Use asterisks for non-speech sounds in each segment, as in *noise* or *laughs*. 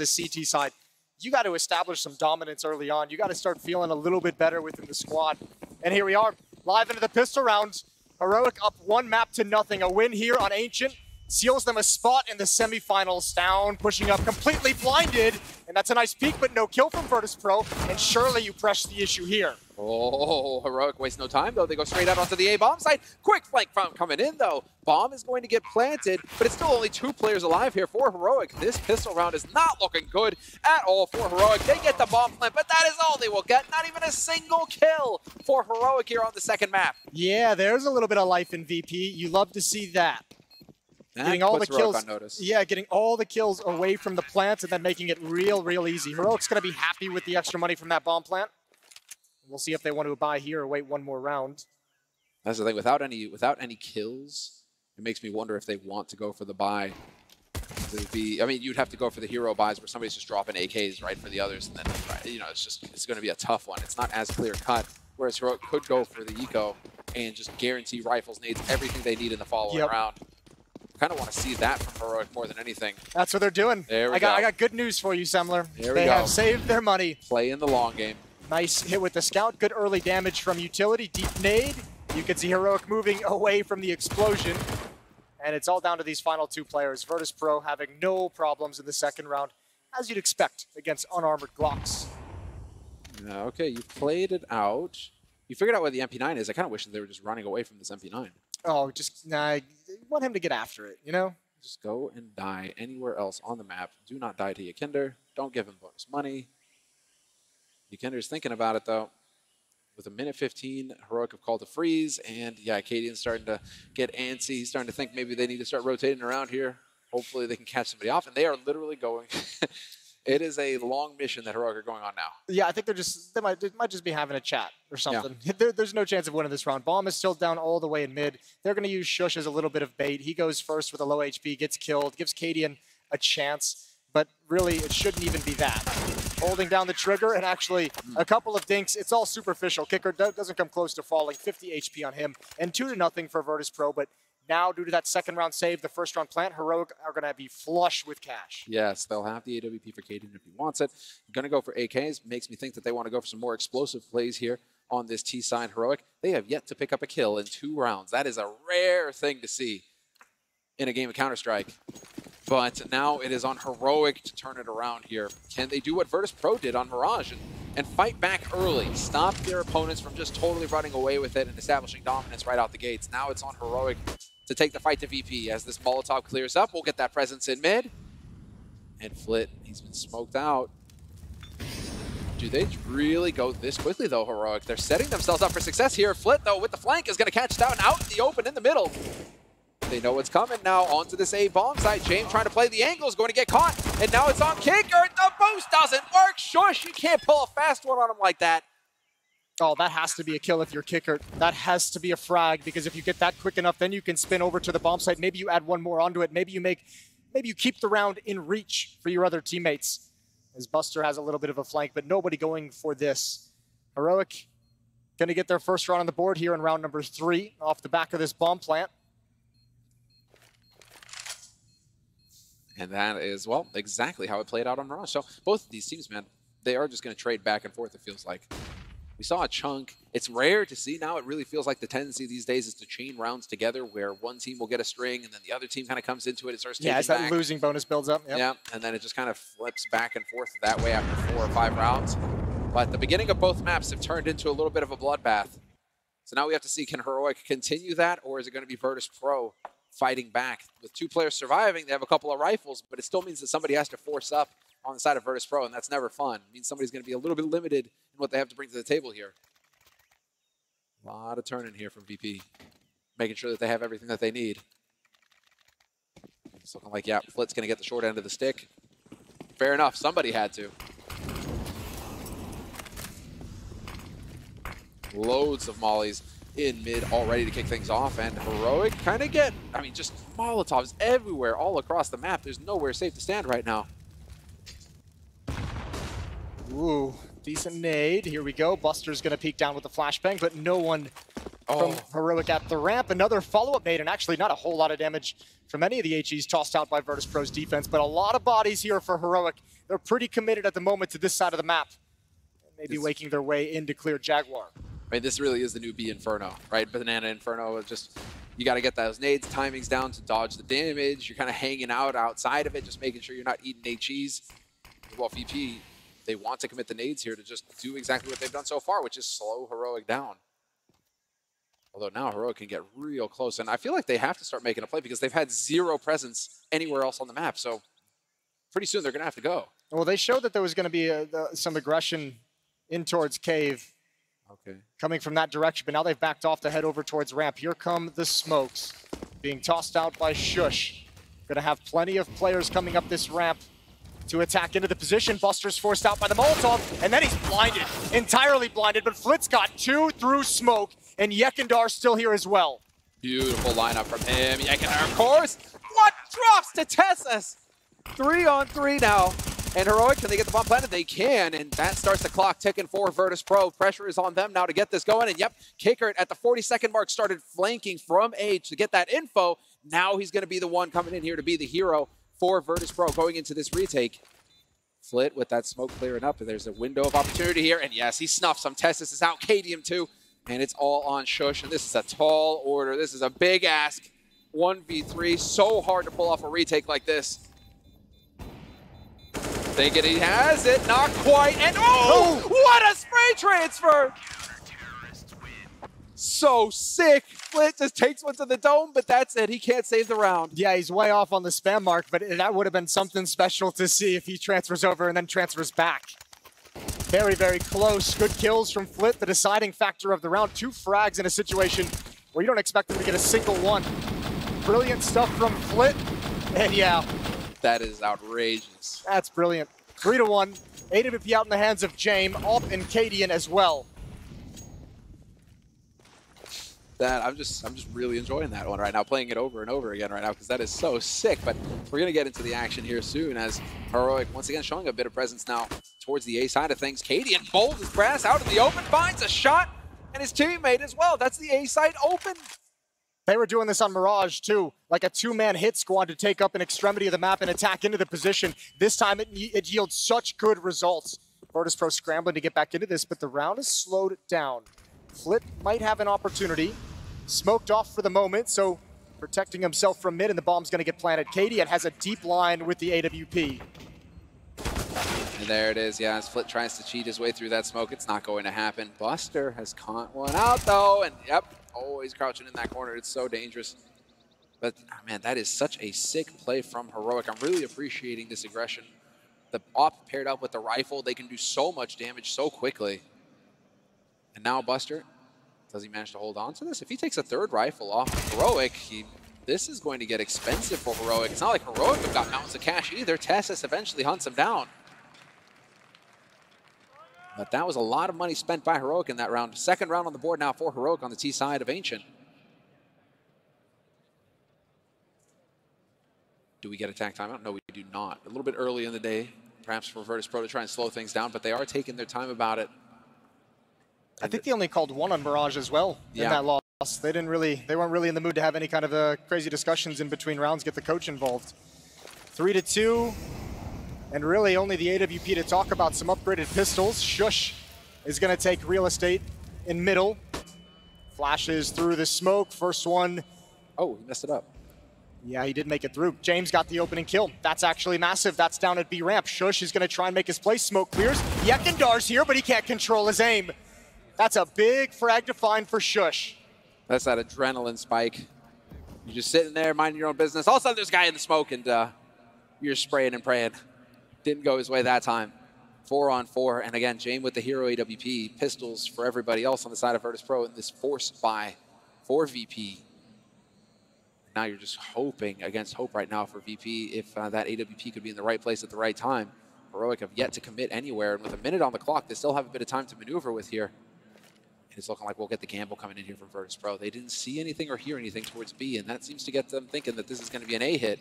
the CT side, you got to establish some dominance early on. You got to start feeling a little bit better within the squad. And here we are, live into the pistol rounds. Heroic up one map to nothing. A win here on Ancient seals them a spot in the semifinals. Down, pushing up, completely blinded. And that's a nice peek, but no kill from Virtus Pro. And surely you press the issue here. Oh, Heroic waste no time, though. They go straight out onto the A-bomb site. Quick flank from coming in, though. Bomb is going to get planted, but it's still only two players alive here for Heroic. This pistol round is not looking good at all for Heroic. They get the bomb plant, but that is all they will get. Not even a single kill for Heroic here on the second map. Yeah, there's a little bit of life in VP. You love to see that. That getting all the kills. Yeah, getting all the kills away from the plants and then making it real, real easy. Heroic's going to be happy with the extra money from that bomb plant. We'll see if they want to buy here or wait one more round. That's the thing. Without any without any kills, it makes me wonder if they want to go for the buy. Be, I mean, you'd have to go for the hero buys where somebody's just dropping AKs right for the others, and then you know it's just it's going to be a tough one. It's not as clear cut. Whereas Heroic could go for the eco and just guarantee rifles, needs everything they need in the following yep. round. Kind of want to see that from Heroic more than anything. That's what they're doing. There we I got, go. I got good news for you, Semler. There they we go. have saved their money. Play in the long game. Nice hit with the scout. Good early damage from utility. Deep nade. You can see Heroic moving away from the explosion. And it's all down to these final two players. Virtus Pro having no problems in the second round, as you'd expect against unarmored Glocks. Uh, okay, you played it out. You figured out where the MP9 is. I kind of wish they were just running away from this MP9. Oh, just nah, I want him to get after it, you know? Just go and die anywhere else on the map. Do not die to Yekindar. Don't give him bonus money. Yekindar's thinking about it, though. With a minute 15, Heroic have called a freeze, and yeah, Cadian's starting to get antsy. He's starting to think maybe they need to start rotating around here. Hopefully they can catch somebody off, and they are literally going. *laughs* it is a long mission that Heroic are going on now. Yeah, I think they're just they might they might just be having a chat or something. Yeah. *laughs* There, there's no chance of winning this round. Bomb is still down all the way in mid. They're going to use Sjuush as a little bit of bait. He goes first with a low HP, gets killed, gives Cadian a chance, but really it shouldn't even be that. Holding down the trigger and actually hmm. a couple of dinks. It's all superficial. Qikert doesn't come close to falling. 50 HP on him and two to nothing for Virtus Pro, but now, due to that second round save, the first round plant, Heroic are going to be flush with cash. Yes, they'll have the AWP for Cadian if he wants it. Going to go for AKs. Makes me think that they want to go for some more explosive plays here on this T side Heroic. They have yet to pick up a kill in two rounds. That is a rare thing to see in a game of Counter-Strike. But now it is on Heroic to turn it around here. Can they do what Virtus Pro did on Mirage and, and fight back early? Stop their opponents from just totally running away with it and establishing dominance right out the gates. Now it's on Heroic to take the fight to VP. As this Molotov clears up, we'll get that presence in mid. And Flit, he's been smoked out. Do they really go this quickly, though, Heroic? They're setting themselves up for success here. Flit, though, with the flank, is going to catch down out in the open in the middle. They know what's coming now onto this A bomb site. James trying to play the angle is going to get caught. And now it's on Qikert. The boost doesn't work. Sjuush, you can't pull a fast one on him like that. Oh, that has to be a kill if you're Qikert. That has to be a frag because if you get that quick enough, then you can spin over to the bomb site. Maybe you add one more onto it. Maybe you make, maybe you keep the round in reach for your other teammates. As Buster has a little bit of a flank, but nobody going for this. Heroic going to get their first round on the board here in round number three off the back of this bomb plant. And that is, well, exactly how it played out on Mirage. So both of these teams, man, they are just going to trade back and forth, it feels like. We saw a chunk. It's rare to see now. It really feels like the tendency these days is to chain rounds together where one team will get a string and then the other team kind of comes into it and starts taking Yeah, as that back. losing bonus builds up. Yep. Yeah, and then it just kind of flips back and forth that way after four or five rounds. But the beginning of both maps have turned into a little bit of a bloodbath. So now we have to see, can Heroic continue that, or is it going to be Virtus Pro fighting back? With two players surviving, they have a couple of rifles, but it still means that somebody has to force up on the side of Virtus Pro, and that's never fun. It means somebody's going to be a little bit limited in what they have to bring to the table here. A lot of turning here from VP, making sure that they have everything that they need. It's looking like, yeah, Flit's going to get the short end of the stick. Fair enough, somebody had to. Loads of mollies in mid already to kick things off, and Heroic kind of get, I mean, just Molotovs everywhere, all across the map. There's nowhere safe to stand right now. Ooh, decent nade. Here we go. Buster's going to peek down with the flashbang, but no one Oh. from Heroic at the ramp. Another follow-up nade, and actually not a whole lot of damage from any of the HEs tossed out by Virtus Pro's defense, but a lot of bodies here for Heroic. they're pretty committed at the moment to this side of the map. Maybe waking their way in to clear Jaguar. I mean, this really is the new B Inferno, right? Banana Inferno is just, you got to get those nades timings down to dodge the damage. You're kind of hanging out outside of it, just making sure you're not eating HEs. Well, VP, they want to commit the nades here to just do exactly what they've done so far, which is slow Heroic down. Although now Heroic can get real close, and I feel like they have to start making a play because they've had zero presence anywhere else on the map. So pretty soon they're going to have to go. Well, they showed that there was going to be a, the, some aggression in towards Cave Okay. coming from that direction, but now they've backed off to head over towards ramp. Here come the smokes being tossed out by Sjuush. Gonna have plenty of players coming up this ramp to attack into the position. Buster's forced out by the Molotov, and then he's blinded, entirely blinded, but Flitz got two through smoke, and Yekindar still here as well. Beautiful lineup from him. Yekindar, of course. What drops to TeSeS? Three on three now. And Heroic, can they get the bomb planted? They can, and that starts the clock ticking for Virtus Pro. Pressure is on them now to get this going. And yep, Qikert at the 40-second mark started flanking from Age to get that info. Now he's going to be the one coming in here to be the hero for Virtus Pro going into this retake. Flit with that smoke clearing up, and there's a window of opportunity here. And yes, he snuffs some. TeSeS is out. Cadian too. And it's all on Sjuush. And this is a tall order. This is a big ask. 1v3. So hard to pull off a retake like this. Thinking he has it. Not quite. And oh, oh! what a spray transfer! So sick. Flit just takes one to the dome, but that's it. He can't save the round. Yeah, he's way off on the spam mark, but that would have been something special to see if he transfers over and then transfers back. Very, very close. Good kills from Flit, the deciding factor of the round. Two frags in a situation where you don't expect him to get a single one. Brilliant stuff from Flit. And yeah, That is outrageous. that's brilliant. Three to one. AWP out in the hands of Jame, Alp and Cadian as well. that I'm just I'm just really enjoying that one right now, playing it over and over again right now because that is so sick. But we're gonna get into the action here soon as Heroic once again showing a bit of presence now towards the A side of things. Cadian bold as brass out in the open finds a shot and his teammate as well. That's the A side open. They were doing this on Mirage too, like a two-man hit squad to take up an extremity of the map and attack into the position. This time it, it yields such good results. Virtus Pro scrambling to get back into this, but the round is slowed down. Flit might have an opportunity. Smoked off for the moment, so protecting himself from mid, and the bomb's going to get planted. Katie it has a deep line with the AWP. And there it is. Yeah, as Flit tries to cheat his way through that smoke, it's not going to happen. Buster has caught one out though, and yep, always crouching in that corner. It's so dangerous. But oh, man, that is such a sick play from Heroic. I'm really appreciating this aggression. The op paired up with the rifle, they can do so much damage so quickly. And now Buster, does he manage to hold on to this? If he takes a third rifle off of Heroic, he, this is going to get expensive for Heroic. It's not like Heroic have got mountains of cash either. TeSeS eventually hunts him down. But that was a lot of money spent by Heroic in that round. Second round on the board now for Heroic on the T side of Ancient. Do we get attack timeout? No, we do not. A little bit early in the day, perhaps for Virtus Pro to try and slow things down, but they are taking their time about it. I think they only called one on Mirage as well in Yeah. that loss. They didn't really, they weren't really in the mood to have any kind of uh, crazy discussions in between rounds, get the coach involved. Three to two, and really only the AWP to talk about some upgraded pistols. Sjuush is going to take real estate in middle. Flashes through the smoke. First one, Oh, he messed it up. yeah, he did make it through. James got the opening kill. That's actually massive. That's down at B ramp. Sjuush is going to try and make his play. Smoke clears. Yekindar's here, but he can't control his aim. That's a big frag to find for Sjuush. That's that adrenaline spike. You're just sitting there minding your own business. All of a sudden, there's a guy in the smoke, and uh, you're spraying and praying. Didn't go his way that time. Four on four, and again, Jame with the hero AWP pistols for everybody else on the side of Virtus Pro, and this forced buy for VP. Now you're just hoping against hope right now for VP if uh, that AWP could be in the right place at the right time. Heroic have yet to commit anywhere, and with a minute on the clock, they still have a bit of time to maneuver with here. And It's looking like we'll get the gamble coming in here from Virtus Pro. They didn't see anything or hear anything towards B, and that seems to get them thinking that this is going to be an A hit.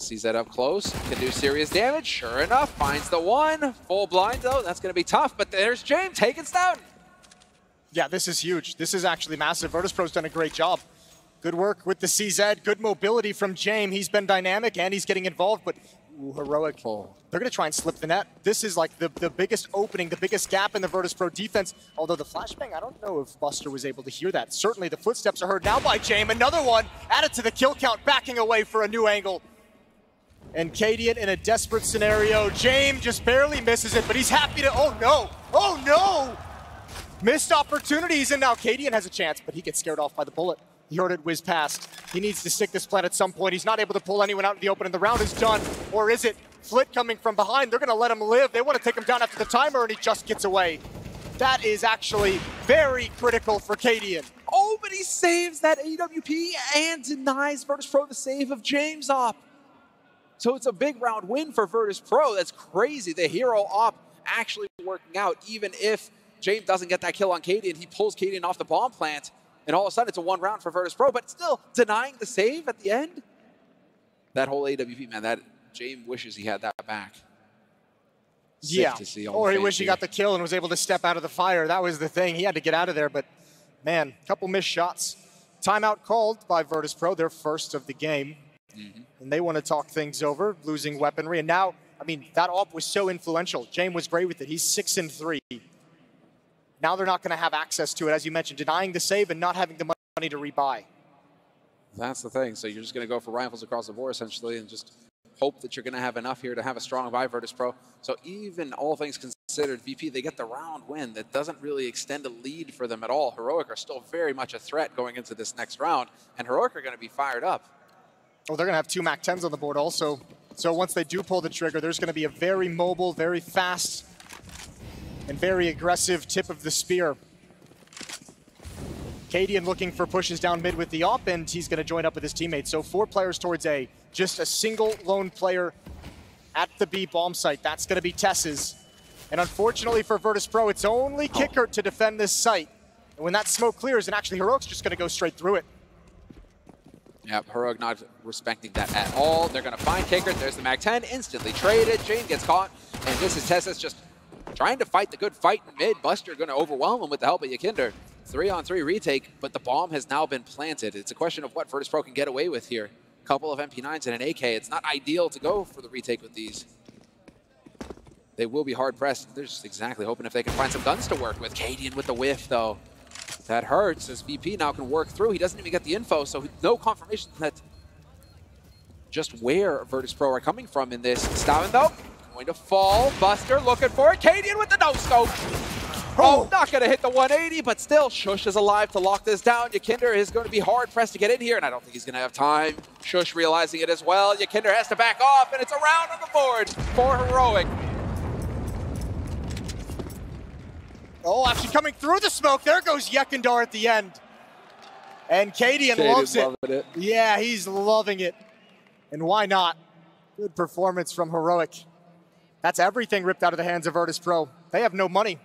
Sees that up close, can do serious damage. Sure enough, finds the one. Full blind though, that's going to be tough, but there's James taking Stavn. Yeah, this is huge. This is actually massive. Virtus Pro's done a great job. Good work with the CZ, good mobility from James. He's been dynamic and he's getting involved, but Ooh, heroic. They're going to try and slip the net. This is like the, the biggest opening, the biggest gap in the Virtus Pro defense. Although the flashbang, I don't know if Buster was able to hear that. Certainly the footsteps are heard now by James. Another one added to the kill count, backing away for a new angle. And Cadian in a desperate scenario. Jame just barely misses it, but he's happy to, oh no, oh no! Missed opportunities, and now Cadian has a chance, but he gets scared off by the bullet. He heard it whiz past. He needs to stick this plant at some point. He's not able to pull anyone out in the open, and the round is done. Or is it? Flit coming from behind. They're going to let him live. They want to take him down after the timer, and he just gets away. That is actually very critical for Cadian. Oh, but he saves that AWP and denies Virtus Pro the save of James Op. So it's a big round win for Virtus Pro. That's crazy. The hero op actually working out, even if James doesn't get that kill on Cadian. He pulls Cadian off the bomb plant, and all of a sudden it's a one round for Virtus Pro, but still denying the save at the end. That whole AWP, man, that James wishes he had that back. Sick yeah. or he wished he got the kill and was able to step out of the fire. That was the thing. He had to get out of there, but man, couple missed shots. Timeout called by Virtus Pro, their first of the game. Mm-hmm. And they want to talk things over, losing weaponry. And now, I mean, that op was so influential. James was great with it. He's six and three. Now they're not going to have access to it, as you mentioned, denying the save and not having the money to rebuy. That's the thing. So you're just going to go for rifles across the board, essentially, and just hope that you're going to have enough here to have a strong buy Virtus Pro. So even all things considered, VP, they get the round win. That doesn't really extend a lead for them at all. Heroic are still very much a threat going into this next round, and Heroic are going to be fired up. Oh, they're going to have two MAC 10s on the board also. So once they do pull the trigger, there's going to be a very mobile, very fast and very aggressive tip of the spear. Cadian looking for pushes down mid with the op, and he's going to join up with his teammates. So four players towards A. Just a single lone player at the B bomb site. That's going to be TeSeS. And unfortunately for Virtus Pro, it's only oh. Qikert to defend this site. And when that smoke clears, and actually Heroic's just going to go straight through it. Yep, Heroic not respecting that at all. They're going to find Qikert. There's the MAC-10, instantly traded. Jame gets caught, and this is TeSeS just trying to fight the good fight in mid. Buster going to overwhelm him with the help of Yekindar. Three on three retake, but the bomb has now been planted. It's a question of what Virtus Pro can get away with here. A Couple of MP9s and an AK. It's not ideal to go for the retake with these. They will be hard pressed. They're just exactly hoping if they can find some guns to work with. Cadian with the whiff though. That hurts as VP now can work through. He doesn't even get the info, so no confirmation that just where Virtus Pro are coming from in this. Stavn though, Going to fall. Buster looking for it. Cadian with the no-scope. Oh, oh, not going to hit the 180, but still, Sjuush is alive to lock this down. Yekindar is going to be hard-pressed to get in here, and I don't think he's going to have time. Sjuush realizing it as well. Yekindar has to back off, and it's a round on the board for Heroic. Oh, actually coming through the smoke. There goes Yekindar at the end. And Cadian loves it. it. Yeah, he's loving it. And why not? Good performance from Heroic. That's everything ripped out of the hands of Virtus Pro. They have no money.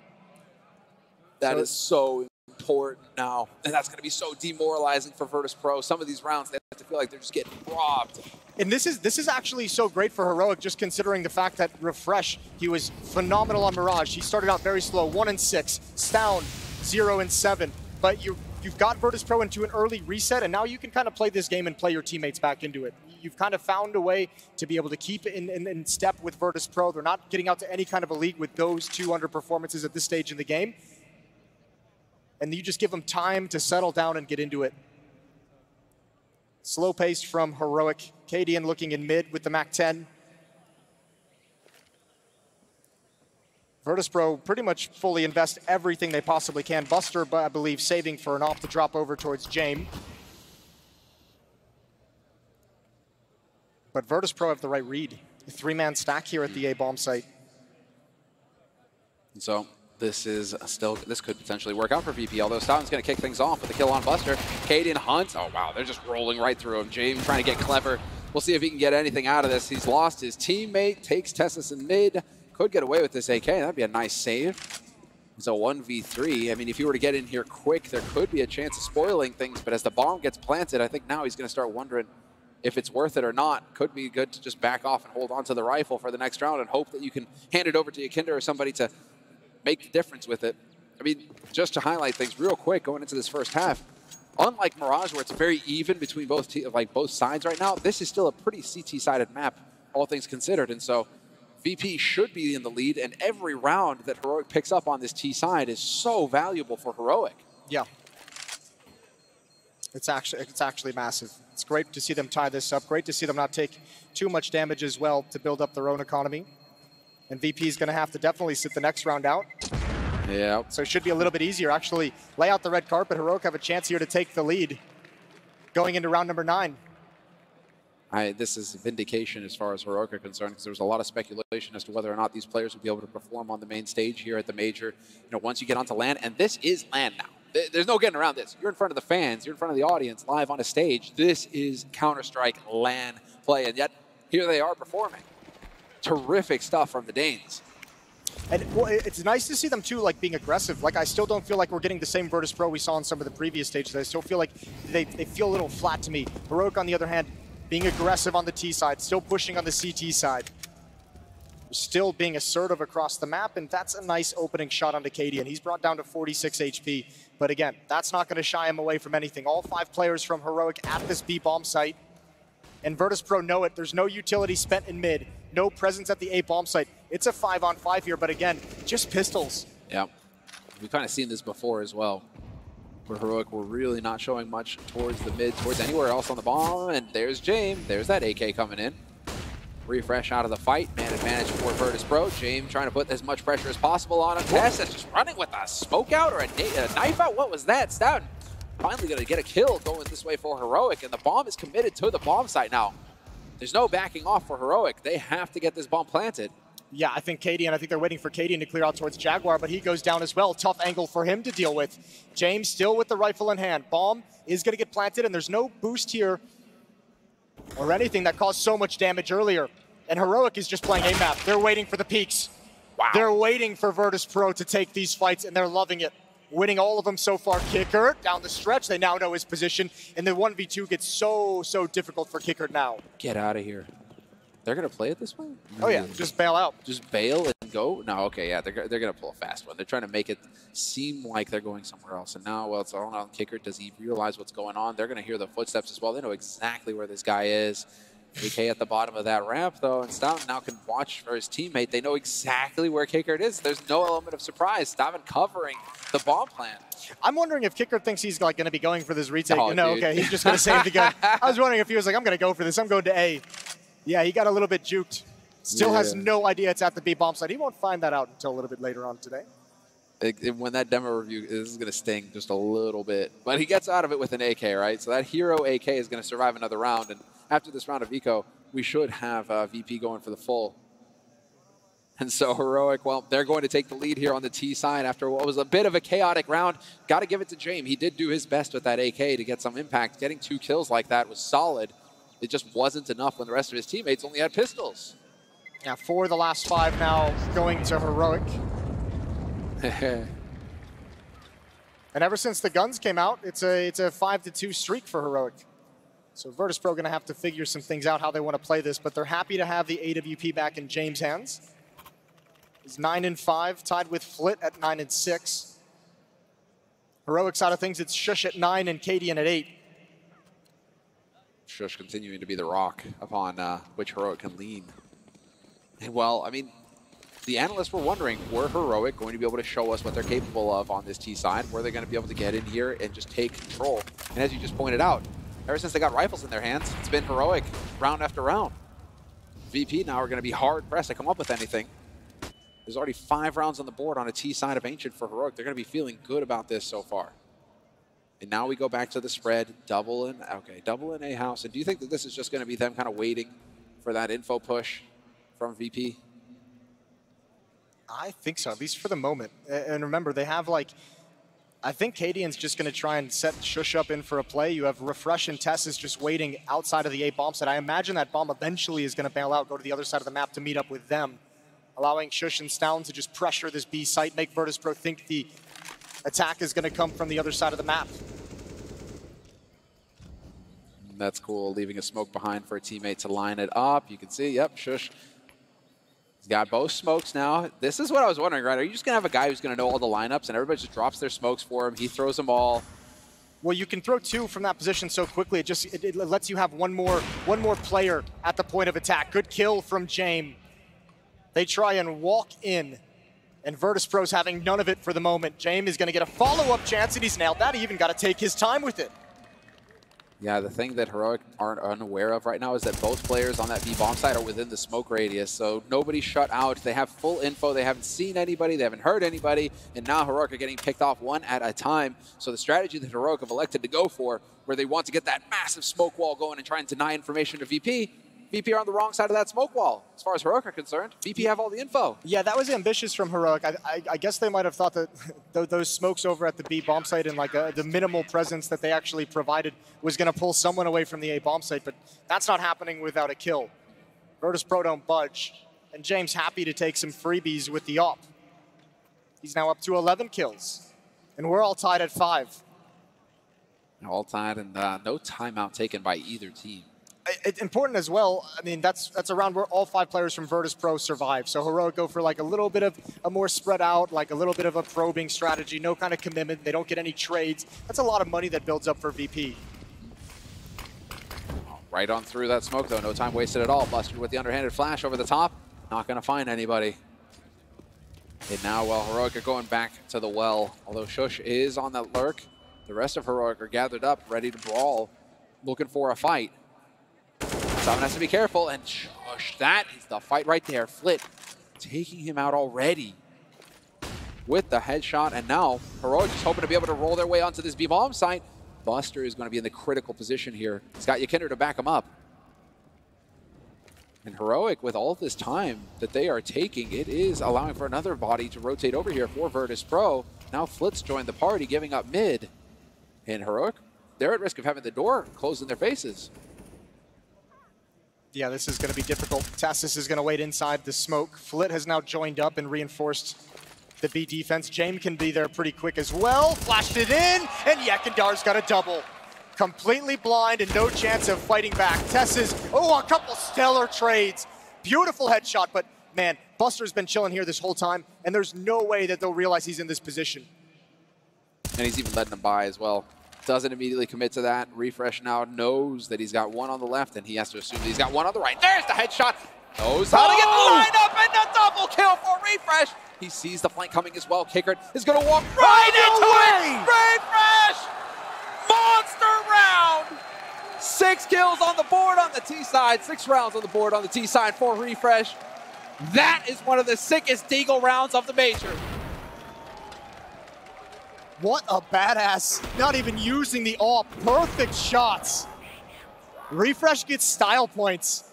That so, is so important now. And that's going to be so demoralizing for Virtus Pro. Some of these rounds, they have to feel like they're just getting robbed. And this is this is actually so great for Heroic, just considering the fact that refrezh, he was phenomenal on Mirage. He started out very slow, one and six. Stavn, zero and seven. But you you've got Virtus Pro into an early reset, and now you can kind of play this game and play your teammates back into it you've kind of found a way to be able to keep in, in, in step with Virtus Pro. They're not getting out to any kind of a league with those two underperformances at this stage in the game. And you just give them time to settle down and get into it. Slow pace from Heroic. Cadian looking in mid with the MAC 10. Virtus Pro pretty much fully invest everything they possibly can. Buster, but I believe, saving for an off the drop over towards Jame. But Virtus Pro have the right read. Three-man stack here at the A-bomb site. So this is still, this could potentially work out for VP, although Stavn's going to kick things off with a kill on Buster. Cadian Hunt, oh wow, they're just rolling right through him. James trying to get clever. We'll see if he can get anything out of this. He's lost his teammate, takes TeSeS in mid, could get away with this AK. That'd be a nice save. It's a 1v3. I mean, if you were to get in here quick, there could be a chance of spoiling things, but as the bomb gets planted, I think now he's going to start wondering if it's worth it or not. Could be good to just back off and hold on to the rifle for the next round and hope that you can hand it over to Yekindar or somebody to make the difference with it. I mean, just to highlight things real quick going into this first half, unlike Mirage where it's very even between both like both sides right now, this is still a pretty CT-sided map. all things considered. And so VP should be in the lead, and every round that Heroic picks up on this T side is so valuable for Heroic. Yeah. It's actually it's actually massive. It's great to see them tie this up. Great to see them not take too much damage as well to build up their own economy. And VP is going to have to definitely sit the next round out. Yeah. So it should be a little bit easier. Actually, lay out the red carpet. Heroic have a chance here to take the lead going into round number nine. I, this is vindication as far as Heroic are concerned because there was a lot of speculation as to whether or not these players would be able to perform on the main stage here at the major. You know, once you get onto land, and this is land now. There's no getting around this. You're in front of the fans. You're in front of the audience, live on a stage. This is Counter Strike LAN play, and yet here they are performing. Terrific stuff from the Danes. And well, it's nice to see them too, like being aggressive. Like I still don't feel like we're getting the same Virtus Pro we saw in some of the previous stages. I still feel like they, they feel a little flat to me. Heroic, on the other hand, being aggressive on the T side, still pushing on the CT side, still being assertive across the map, and that's a nice opening shot onto and He's brought down to 46 HP, but again, that's not going to shy him away from anything. All five players from Heroic at this B bomb site, and Virtus Pro know it. There's no utility spent in mid, no presence at the A bomb site. It's a five on five here, but again, just pistols. Yeah. We've kind of seen this before as well. Where Heroic we're really not showing much towards the mid, towards anywhere else on the bomb. And there's James. There's that AK coming in. refrezh out of the fight. Man advantage for Virtus Pro. James trying to put as much pressure as possible on him. Tess is just running with a smoke out or a, a knife out. What was that? Stavn finally going to get a kill going this way for Heroic. And the bomb is committed to the bomb site now. There's no backing off for Heroic. They have to get this bomb planted. Yeah, I think Cadian, and I think they're waiting for Cadian to clear out towards Jaguar, but he goes down as well. Tough angle for him to deal with. James still with the rifle in hand. Bomb is going to get planted, and there's no boost here or anything that caused so much damage earlier. And Heroic is just playing a map. They're waiting for the peeks. Wow. They're waiting for Virtus Pro to take these fights, and they're loving it. Winning all of them so far. Qikert down the stretch. They now know his position, and the 1v2 gets so, so difficult for Qikert now. Get out of here. They're going to play it this way? Oh, yeah. Just bail out. Just bail and go? No, okay, yeah. They're, they're going to pull a fast one. They're trying to make it seem like they're going somewhere else. And now, well, it's all on Qikert. Does he realize what's going on? They're going to hear the footsteps as well. They know exactly where this guy is. AK at the bottom of that ramp, though, and Stavn now can watch for his teammate. They know exactly where Qikert is. There's no element of surprise. Stavn covering the bomb plant. I'm wondering if Qikert thinks he's like going to be going for this retake. Oh, no, dude. okay, he's just going to save the gun. I was wondering if he was like, I'm going to go for this. I'm going to A. Yeah, he got a little bit juked. Still yeah. has no idea it's at the B bomb site. He won't find that out until a little bit later on today. It, it, when that demo review, this is going to sting just a little bit. But he gets out of it with an AK, right? So that hero AK is going to survive another round. And after this round of Eco, we should have uh, VP going for the full. And so Heroic, well, they're going to take the lead here on the T side after what was a bit of a chaotic round. Got to give it to James. He did do his best with that AK to get some impact. Getting two kills like that was solid. It just wasn't enough when the rest of his teammates only had pistols. Yeah, four of the last five now going to Heroic. *laughs* and ever since the guns came out, it's a it's a five to two streak for Heroic. So Virtus Pro going to have to figure some things out how they want to play this, but they're happy to have the AWP back in James' hands. He's nine and five, tied with Flit at nine and six. Heroic side of things, it's Sjuush at nine and Cadian at eight. Sjuush continuing to be the rock upon uh, which Heroic can lean. And well, I mean, the analysts were wondering, were Heroic going to be able to show us what they're capable of on this T side? Were they going to be able to get in here and just take control? And as you just pointed out, ever since they got rifles in their hands, it's been Heroic round after round. VP now are going to be hard pressed to come up with anything. There's already five rounds on the board on a T side of Ancient for Heroic. They're going to be feeling good about this so far. And now we go back to the spread, double in, okay, double in A house. And do you think that this is just going to be them kind of waiting for that info push from VP? I think so, at least for the moment. And remember, they have like, I think Cadian's just going to try and set Sjuush up in for a play. You have refrezh and Tess is just waiting outside of the A bomb set. I imagine that bomb eventually is going to bail out, go to the other side of the map to meet up with them, allowing Sjuush and Stavn to just pressure this B site, make Virtus Pro think the attack is going to come from the other side of the map. That's cool, leaving a smoke behind for a teammate to line it up. You can see, yep, Sjuush. He's got both smokes now. This is what I was wondering, right? Are you just going to have a guy who's going to know all the lineups and everybody just drops their smokes for him? He throws them all. Well, you can throw two from that position so quickly. It just it, it lets you have one more one more player at the point of attack. Good kill from James. They try and walk in, and Virtus Pro's having none of it for the moment. James is going to get a follow-up chance, and he's nailed that. He even got to take his time with it. Yeah, the thing that Heroic aren't unaware of right now is that both players on that B bomb site are within the smoke radius, so nobody shut out. They have full info. They haven't seen anybody. They haven't heard anybody, and now Heroic are getting picked off one at a time. So the strategy that Heroic have elected to go for, where they want to get that massive smoke wall going and try and deny information to VP, VP are on the wrong side of that smoke wall. As far as Heroic are concerned, VP have all the info. Yeah, that was ambitious from Heroic. I, I, I guess they might have thought that *laughs* those smokes over at the B bomb site and like a, uh, the minimal presence that they actually provided was going to pull someone away from the A bomb site, but that's not happening without a kill. Virtus Pro don't budge, and James happy to take some freebies with the op. He's now up to 11 kills, and we're all tied at five. All tied, and uh, no timeout taken by either team it's important as well. I mean, that's that's a round where all five players from Virtus Pro survive. So Heroic go for like a little bit of a more spread out, like a little bit of a probing strategy, no kind of commitment. They don't get any trades. That's a lot of money that builds up for VP. Right on through that smoke, though. No time wasted at all. Buster with the underhanded flash over the top. Not to find anybody. And now, well, Heroic are going back to the well. Although Sjuush is on that lurk, the rest of Heroic are gathered up, ready to brawl, looking for a fight. Someone has to be careful, and Sjuush, that is the fight right there. Flit taking him out already with the headshot, and now Heroic just hoping to be able to roll their way onto this B-bomb site. Buster is going to be in the critical position here. He's got Yekindar to back him up. And Heroic, with all this time that they are taking, it is allowing for another body to rotate over here for Virtus Pro. Now Flitz joined the party, giving up mid. And Heroic, they're at risk of having the door closed in their faces yeah, this is going to be difficult. TeSeS is going to wait inside the smoke. Flit has now joined up and reinforced the B defense. James can be there pretty quick as well. Flashed it in, and Yekindar's got a double. Completely blind and no chance of fighting back. TeSeS, oh, a couple stellar trades. Beautiful headshot, but man, Buster's been chilling here this whole time, and there's no way that they'll realize he's in this position. And he's even letting them by as well doesn't immediately commit to that. refrezh now knows that he's got one on the left, and he has to assume that he's got one on the right. There's the headshot. Knows how oh! to get the oh! line up, and the double kill for refrezh. He sees the flank coming as well. Qikert is going to walk right into it. refrezh! Monster round! Six kills on the board on the T side. Six rounds on the board on the T side for refrezh. That is one of the sickest Deagle rounds of the major. What a badass. Not even using the all perfect shots. refrezh gets style points.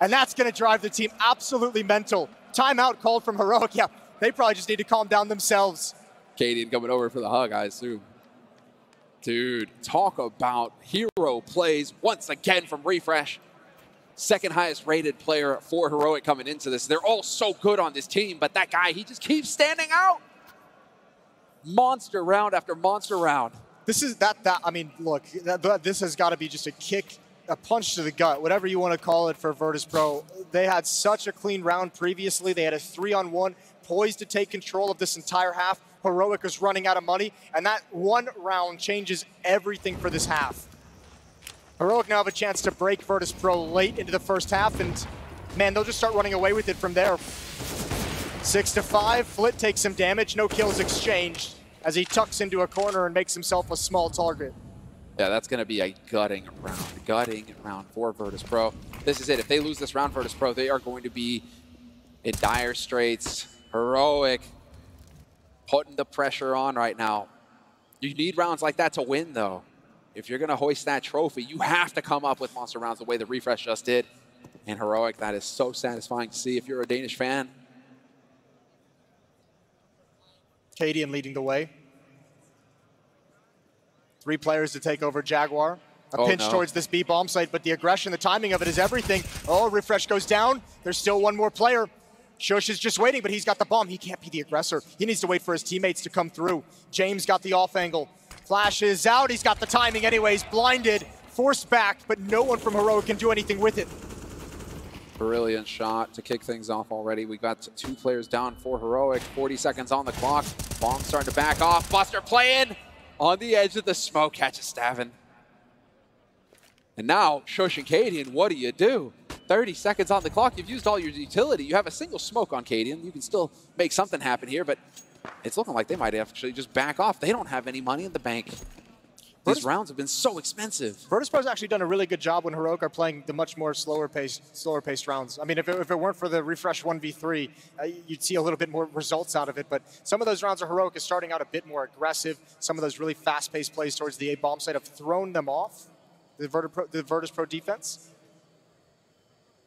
And that's going to drive the team absolutely mental. Timeout called from Heroic. *laughs* Yeah, they probably just need to calm down themselves. Cadian coming over for the hug, I assume. Dude, talk about hero plays once again from refrezh. Second highest rated player for Heroic coming into this. They're all so good on this team, but that guy, he just keeps standing out monster round after monster round. This is that, that I mean, look, that, this has got to be just a kick, a punch to the gut, whatever you want to call it for Virtus Pro. They had such a clean round previously. They had a three on one, poised to take control of this entire half. Heroic was running out of money, and that one round changes everything for this half. Heroic now have a chance to break Virtus Pro late into the first half, and man, they'll just start running away with it from there. Six to five, Flit takes some damage, no kills exchanged as he tucks into a corner and makes himself a small target. Yeah, that's going to be a gutting round, gutting round for Virtus Pro. This is it. If they lose this round, Virtus Pro, they are going to be in dire straits. Heroic, putting the pressure on right now. You need rounds like that to win, though. If you're going to hoist that trophy, you have to come up with monster rounds the way the refrezh just did. And Heroic, that is so satisfying to see if you're a Danish fan. Cadian leading the way. Three players to take over Jaguar. A oh, pinch no. towards this B bomb site, but the aggression, the timing of it is everything. Oh, refrezh goes down. There's still one more player. Sjuush is just waiting, but he's got the bomb. He can't be the aggressor. He needs to wait for his teammates to come through. James got the off angle. Flashes out. He's got the timing anyways. Blinded, forced back, but no one from Heroic can do anything with it. Brilliant shot to kick things off already. We got two players down for Heroic. 40 seconds on the clock. Bomb starting to back off. Buster playing on the edge of the smoke, catches Stavn. And now, Sjuush and Cadian, what do you do? 30 seconds on the clock. You've used all your utility. You have a single smoke on Cadian. You can still make something happen here, but it's looking like they might actually just back off. They don't have any money in the bank. These Virtus rounds have been so expensive. Virtus Pro's actually done a really good job when Heroic are playing the much more slower paced, slower paced rounds. I mean, if it, if it weren't for the refrezh 1v3, uh, you'd see a little bit more results out of it. But some of those rounds of Heroic is starting out a bit more aggressive. Some of those really fast paced plays towards the A bomb site have thrown them off, the, Virtus Pro, the Virtus Pro defense.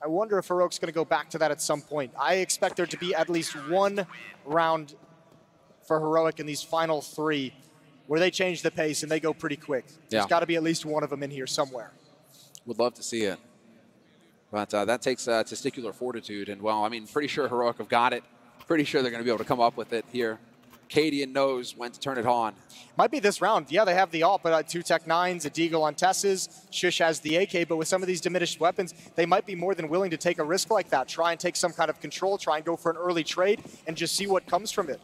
I wonder if Heroic's going to go back to that at some point. I expect there to be at least one round for Heroic in these final three where they change the pace and they go pretty quick. There's yeah. got to be at least one of them in here somewhere. Would love to see it. But uh, that takes uh, testicular fortitude. And, well, I mean, pretty sure Heroic have got it. Pretty sure they're going to be able to come up with it here. Cadian knows when to turn it on. Might be this round. Yeah, they have the alt, but uh, two Tech 9s, a Deagle on TeSeS. Sjuush has the AK, but with some of these diminished weapons, they might be more than willing to take a risk like that. Try and take some kind of control, try and go for an early trade, and just see what comes from it.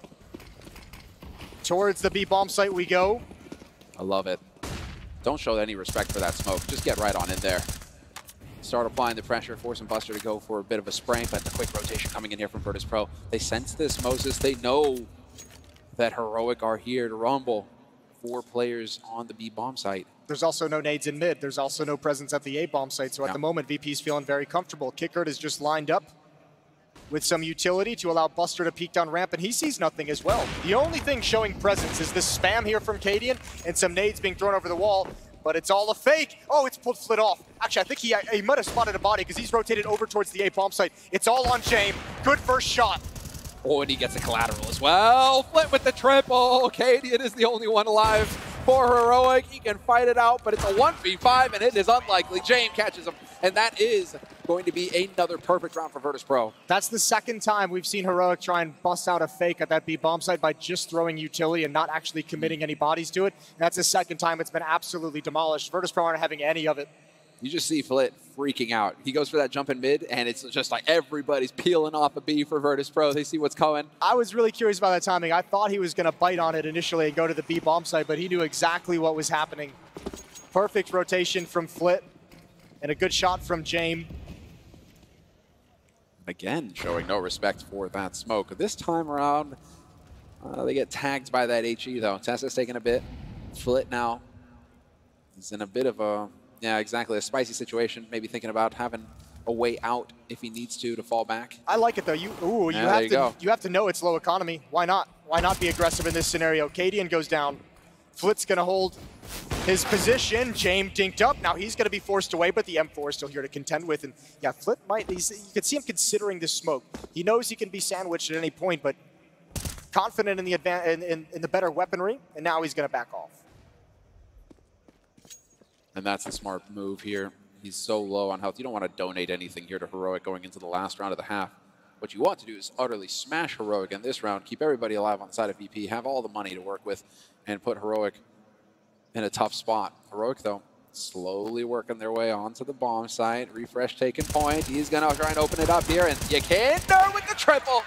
Towards the B bomb site we go. I love it. Don't show any respect for that smoke. Just get right on in there. Start applying the pressure, forcing Buster to go for a bit of a spray, but the quick rotation coming in here from Virtus Pro. They sense this, Moses. They know that Heroic are here to rumble. Four players on the B bomb site. There's also no nades in mid. There's also no presence at the A bomb site. So at the moment, VP's feeling very comfortable. Qikert is just lined up with some utility to allow Buster to peek down ramp, and he sees nothing as well. The only thing showing presence is this spam here from Cadian and some nades being thrown over the wall, but it's all a fake. Oh, it's pulled Flit off. Actually, I think he, he might have spotted a body because he's rotated over towards the A bomb site. It's all on James. Good first shot. Oh, and he gets a collateral as well. Flit with the triple. Cadian is the only one alive for Heroic. He can fight it out, but it's a 1v5, and it is unlikely. James catches him, and that is going to be another perfect round for Virtus Pro. That's the second time we've seen Heroic try and bust out a fake at that B bomb site by just throwing utility and not actually committing any bodies to it. That's the second time it's been absolutely demolished. Virtus Pro aren't having any of it. You just see Flit freaking out. He goes for that jump in mid, and it's just like everybody's peeling off a B for Virtus Pro. They see what's coming. I was really curious about that timing. I thought he was going to bite on it initially and go to the B bomb site, but he knew exactly what was happening. Perfect rotation from Flit, and a good shot from James. Again, showing no respect for that smoke. This time around, uh, they get tagged by that HE, though. TeSeS taking a bit. Flit now. He's in a bit of a yeah, exactly. A spicy situation. Maybe thinking about having a way out if he needs to to fall back. I like it though. You ooh, you yeah, have you to go. you have to know it's low economy. Why not? Why not be aggressive in this scenario? Cadian goes down. Flit's gonna hold his position. James dinked up. Now he's gonna be forced away, but the M4 is still here to contend with. And yeah, Flit might. you can see him considering this smoke. He knows he can be sandwiched at any point, but confident in the in, in, in the better weaponry, and now he's gonna back off. And that's a smart move here. He's so low on health. You don't want to donate anything here to Heroic going into the last round of the half. What you want to do is utterly smash Heroic in this round, keep everybody alive on the side of VP, have all the money to work with, and put Heroic in a tough spot. Heroic, though, slowly working their way onto the bomb site. refrezh taking point. He's going to try and open it up here, and you can't do with the triple.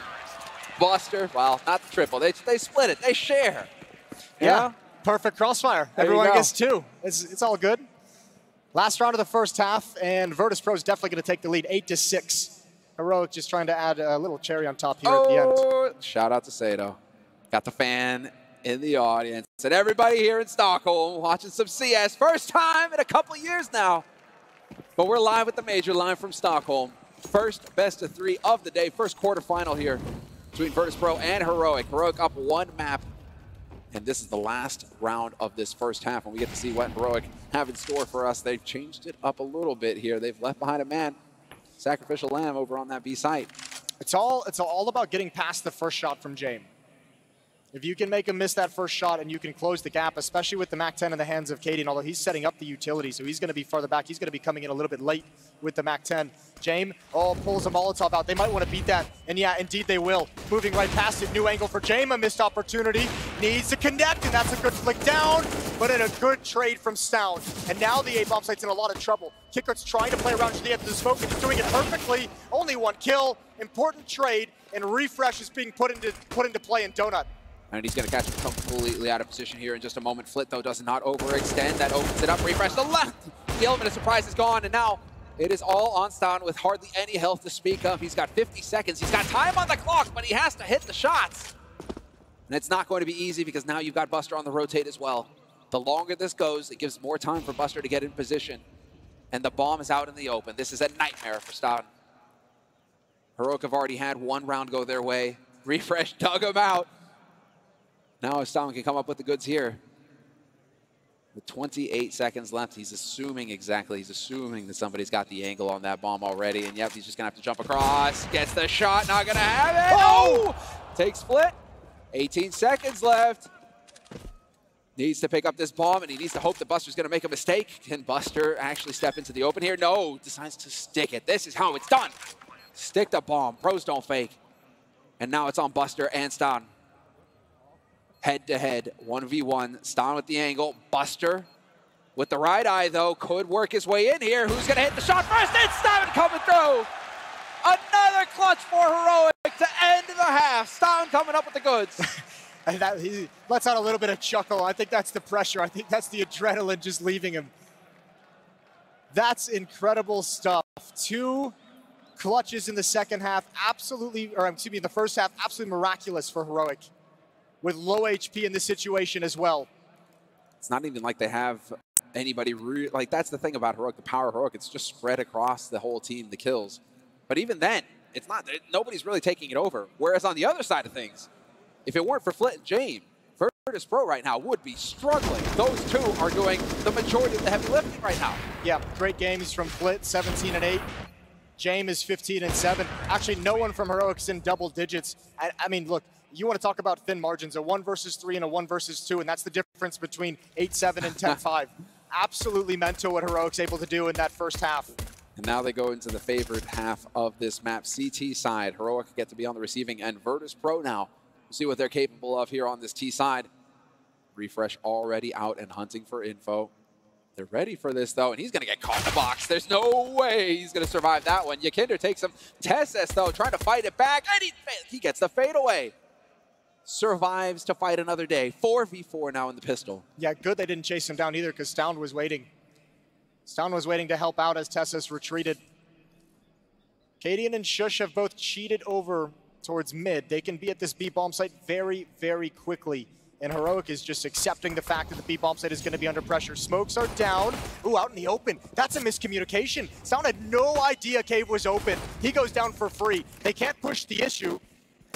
Buster, well, not the triple. They, they split it. They share. Yeah. Perfect crossfire. There Everyone gets two. It's, it's all good. Last round of the first half, and Virtus Pro is definitely going to take the lead, eight to six. Heroic just trying to add a little cherry on top here oh, at the end. Oh, shout out to Sato. Got the fan in the audience. And everybody here in Stockholm watching some CS. First time in a couple years now. But we're live with the major line from Stockholm. First best of three of the day. First quarterfinal here between Virtus Pro and Heroic. Heroic up one map and this is the last round of this first half, and we get to see what Heroic have in store for us. They've changed it up a little bit here. They've left behind a man, Sacrificial Lamb, over on that B site. It's all, it's all about getting past the first shot from James. If you can make him miss that first shot and you can close the gap, especially with the MAC-10 in the hands of Cadian, although he's setting up the utility, so he's going to be farther back. He's going to be coming in a little bit late with the MAC-10. James, oh, pulls a Molotov out. They might want to beat that, and yeah, indeed they will. Moving right past it, new angle for James, a missed opportunity. Needs to connect, and that's a good flick down, but in a good trade from Sound. And now the A-bomb site's in a lot of trouble. Qikert's trying to play around to the edge of the smoke, and he's doing it perfectly. Only one kill, important trade, and refrezh is being put into, put into play in Donut. And he's going to catch him completely out of position here in just a moment. Flit, though, does not overextend. That opens it up. refrezh the left. The element of surprise is gone. And now it is all on Stavn with hardly any health to speak of. He's got 50 seconds. He's got time on the clock, but he has to hit the shots. And it's not going to be easy because now you've got Buster on the rotate as well. The longer this goes, it gives more time for Buster to get in position. And the bomb is out in the open. This is a nightmare for Stavn. Heroic have already had one round go their way. *laughs* refrezh dug him out. Now Stavn can come up with the goods here. With 28 seconds left, he's assuming exactly, he's assuming that somebody's got the angle on that bomb already. And yep, he's just gonna have to jump across. Gets the shot, not gonna have it. Oh! Takes split. 18 seconds left. Needs to pick up this bomb, and he needs to hope that Buster's gonna make a mistake. Can Buster actually step into the open here? No, decides to stick it. This is how it's done. Stick the bomb. Pros don't fake. And now it's on Buster and Stavn. Head to head, 1v1. Stavn with the angle. Buster with the right eye, though, could work his way in here. Who's going to hit the shot first? It's Stavn coming through. Another clutch for Heroic to end the half. Stavn coming up with the goods. *laughs* and that, he lets out a little bit of chuckle. I think that's the pressure. I think that's the adrenaline just leaving him. That's incredible stuff. Two clutches in the second half, absolutely, or excuse me, in the first half, absolutely miraculous for Heroic with low HP in this situation as well. It's not even like they have anybody, like that's the thing about Heroic, the power of Heroic, it's just spread across the whole team, the kills. But even then, it's not, nobody's really taking it over. Whereas on the other side of things, if it weren't for Flit and Jame, Virtus Pro right now would be struggling. Those two are doing the majority of the heavy lifting right now. Yeah, great games from Flit, 17 and 8. Jame is 15 and 7. Actually, no one from Heroic's in double digits. I, I, mean, look, you want to talk about thin margins, a 1 versus 3 and a 1 versus 2, and that's the difference between 8 7 and 10 *laughs* 5. Absolutely mental what Heroic's able to do in that first half. And now they go into the favored half of this map. CT side, Heroic get to be on the receiving end. Virtus Pro now. We'll see what they're capable of here on this T side. refrezh already out and hunting for info. They're ready for this, though, and he's going to get caught in the box. There's no way he's going to survive that one. Yekindar takes him. TeSeS, though, trying to fight it back, and he, he gets the fadeaway. Survives to fight another day. 4v4 now in the pistol. Yeah, good they didn't chase him down either because Stavn was waiting. Stavn was waiting to help out as TeSeS retreated. Cadian and Sjuush have both cheated over towards mid. They can be at this B-bomb site very, very quickly. And Heroic is just accepting the fact that the B-bomb site is going to be under pressure. Smokes are down. Ooh, out in the open. That's a miscommunication. Stavn had no idea Cave was open. He goes down for free. They can't push the issue.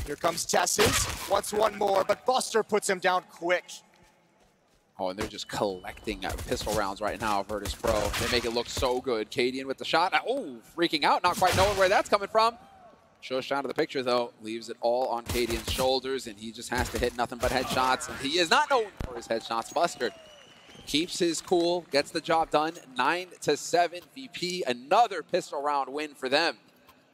Here comes TeSeS. Wants one more, but Buster puts him down quick. Oh, and they're just collecting pistol rounds right now, Virtus Pro. They make it look so good. Cadian with the shot. Oh, freaking out, not quite knowing where that's coming from. Sjuush out of the picture, though, leaves it all on Cadian's shoulders, and he just has to hit nothing but headshots. And he is not known for his headshots. Buster keeps his cool, gets the job done. 9 to seven VP, another pistol round win for them.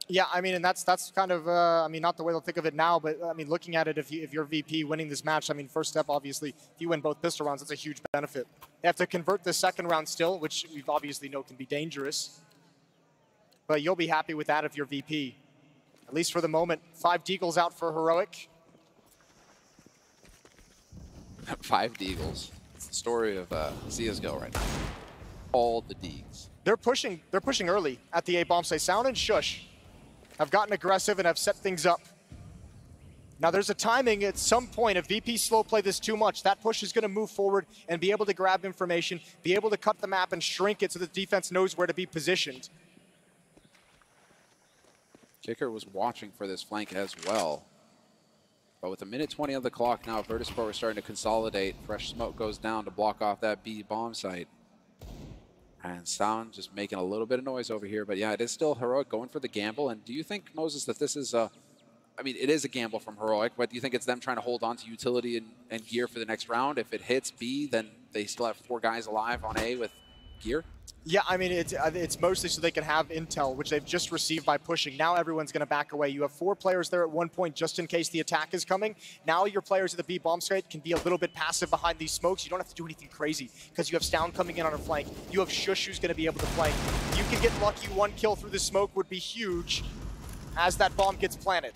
Yeah, I mean, and that's that's kind of, uh, I mean, not the way they'll think of it now, but I mean, looking at it, if, you, if you're VP winning this match, I mean, first step, obviously, if you win both pistol rounds, that's a huge benefit. They have to convert the second round still, which we obviously know can be dangerous. But you'll be happy with that if you're VP at least for the moment. Five Deagles out for Heroic. *laughs* Five Deagles. It's the story of uh, CSGO right now. All the Deags. They're pushing. They're pushing early at the A bomb site. Stavn and Sjuush have gotten aggressive and have set things up. Now there's a timing at some point. If VP slow play this too much, that push is going to move forward and be able to grab information, be able to cut the map and shrink it so the defense knows where to be positioned. Qikert was watching for this flank as well. But with a minute 20 on the clock now, Virtus Pro is starting to consolidate. Fresh smoke goes down to block off that B bomb site. And Stavn just making a little bit of noise over here. But yeah, it is still Heroic going for the gamble. And do you think, Moses, that this is a... I mean, it is a gamble from Heroic, but do you think it's them trying to hold on to utility and, and gear for the next round? If it hits B, then they still have four guys alive on A with gear? Yeah, I mean, it's, uh, it's mostly so they can have intel, which they've just received by pushing. Now everyone's going to back away. You have four players there at one point just in case the attack is coming. Now your players at the B bomb site can be a little bit passive behind these smokes. You don't have to do anything crazy because you have Stavn coming in on a flank. You have Sjuush who's going to be able to flank. You can get lucky. One kill through the smoke would be huge as that bomb gets planted.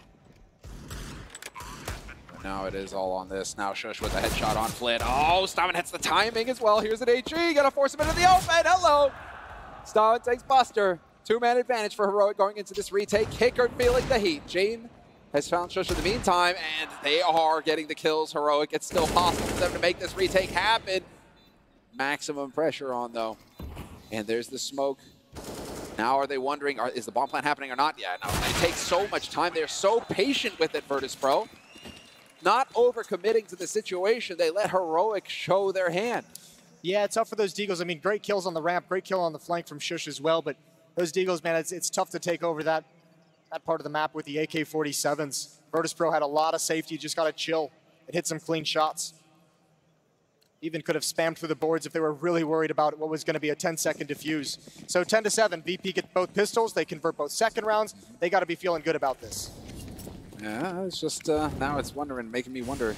Now it is all on this. Now Sjuush with a headshot on Flynn. Oh, Stavn hits the timing as well. Here's an HE, gonna force him into the open. Hello! Stavn takes Buster. Two-man advantage for Heroic going into this retake. Qikert feeling the heat. Jame has found Sjuush in the meantime, and they are getting the kills. Heroic, it's still possible for them to make this retake happen. Maximum pressure on, though. And there's the smoke. Now are they wondering, are, is the bomb plant happening or not? Yeah, no, it takes so much time. They're so patient with it, Virtus Pro. Not overcommitting to the situation. They let Heroic show their hand. Yeah, it's tough for those Deagles. I mean, great kills on the ramp, great kill on the flank from Sjuush as well, but those Deagles, man, it's, it's tough to take over that, that part of the map with the AK-47s. Virtus Pro had a lot of safety, just got to chill. It hit some clean shots. Even could have spammed through the boards if they were really worried about what was going to be a 10-second defuse. So 10 to 7, VP get both pistols. They convert both second rounds. They got to be feeling good about this. Yeah, it's just uh, now it's wondering, making me wonder.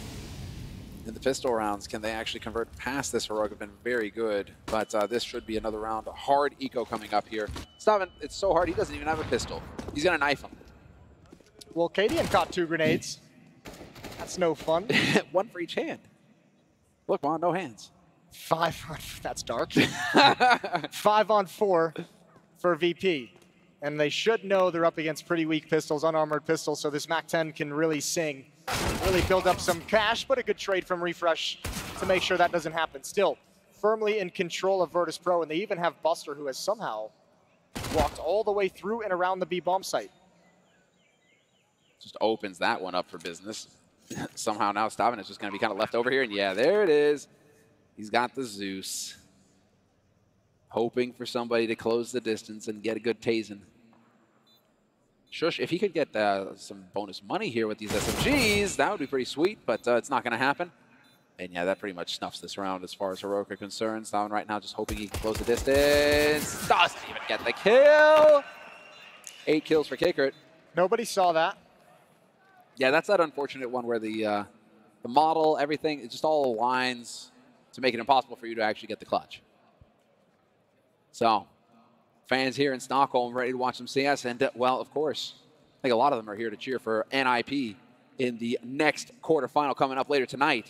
In the pistol rounds, can they actually convert past this? Heroic have been very good, but uh, this should be another round. A hard eco coming up here. Stavn, it's so hard, he doesn't even have a pistol. He's to knife him. Well, Cadian caught two grenades. That's no fun. *laughs* One for each hand. Look, Juan, no hands. Five on, *laughs* that's dark. *laughs* Five on four for VP. And they should know they're up against pretty weak pistols, unarmored pistols, so this MAC-10 can really sing, really build up some cash, but a good trade from refrezh to make sure that doesn't happen. Still, firmly in control of Virtus Pro, and they even have Buster, who has somehow walked all the way through and around the B bomb site. Just opens that one up for business. *laughs* Somehow now Stavn is just going to be kind of left over here, and yeah, there it is. He's got the Zeus. Hoping for somebody to close the distance and get a good tasing. Sjuush, if he could get uh, some bonus money here with these SMGs, that would be pretty sweet, but uh, it's not going to happen. And yeah, that pretty much snuffs this round as far as Heroic concerns. Stavn right now just hoping he can close the distance. Doesn't even get the kill. Eight kills for Qikert. Nobody saw that. Yeah, that's that unfortunate one where the uh, the model, everything, it just all aligns to make it impossible for you to actually get the clutch. So fans here in Stockholm ready to watch some CS. And, uh, well, of course, I think a lot of them are here to cheer for NIP in the next quarterfinal coming up later tonight.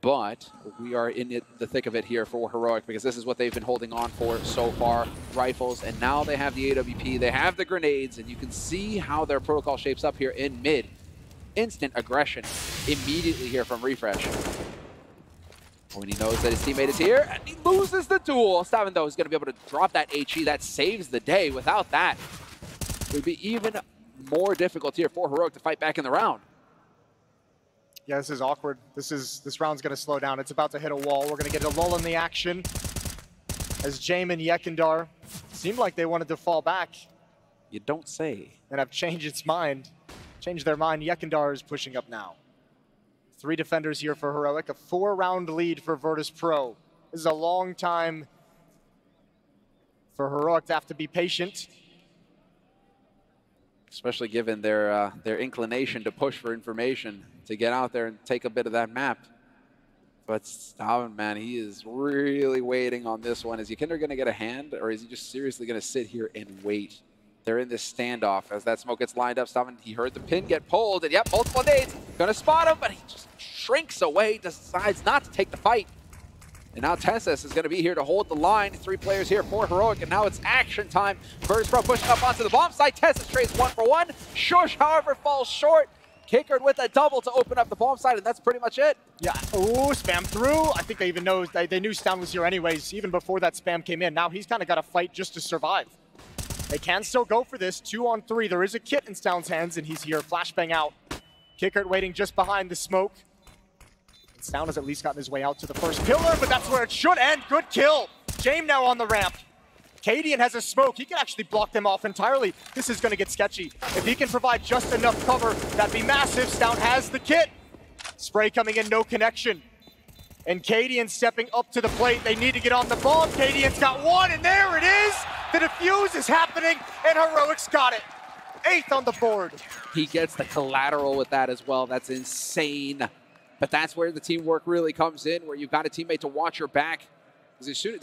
But we are in the thick of it here for Heroic because this is what they've been holding on for so far, rifles. And now they have the AWP, they have the grenades, and you can see how their protocol shapes up here in mid. Instant aggression immediately here from refrezh when he knows that his teammate is here, and he loses the duel. Stavn, though, is going to be able to drop that HE. That saves the day. Without that, it would be even more difficult here for Heroic to fight back in the round. Yeah, this is awkward. This is this round's going to slow down. It's about to hit a wall. We're going to get a lull in the action as Jamin Yekindar seemed like they wanted to fall back. You don't say. And have changed its mind, changed their mind. Yekindar is pushing up now. Three defenders here for Heroic, a four-round lead for Virtus Pro. This is a long time for Heroic to have to be patient. Especially given their, uh, their inclination to push for information, to get out there and take a bit of that map. But Stavn, man, he is really waiting on this one. Is Yekindar going to get a hand, or is he just seriously going to sit here and wait? They're in this standoff as that smoke gets lined up. Stavn, he heard the pin get pulled, and yep, multiple nades. Gonna spot him, but he just shrinks away, decides not to take the fight. And now TeSeS is going to be here to hold the line. Three players here for Heroic, and now it's action time. Virtus Pro pushing up onto the bomb site. TeSeS trades one for one. Sjuush, however, falls short. Qikert with a double to open up the bomb site, and that's pretty much it. Yeah, oh, spam through. I think they even know, they, they knew Stavn was here anyways, even before that spam came in. Now he's kind of got to fight just to survive. They can still go for this. Two on three. There is a kit in Stavn's hands, and he's here. Flashbang out. Qikert waiting just behind the smoke. Stavn has at least gotten his way out to the first pillar, but that's where it should end. Good kill. Jame now on the ramp. Cadian has a smoke. He can actually block them off entirely. This is going to get sketchy. If he can provide just enough cover, that'd be massive. Stavn has the kit. Spray coming in, no connection. And Cadian stepping up to the plate. They need to get on the bomb. Cadian's got one, and there it is. The defuse is happening, and Heroics got it. Eighth on the board. He gets the collateral with that as well. That's insane. But that's where the teamwork really comes in, where you've got a teammate to watch your back.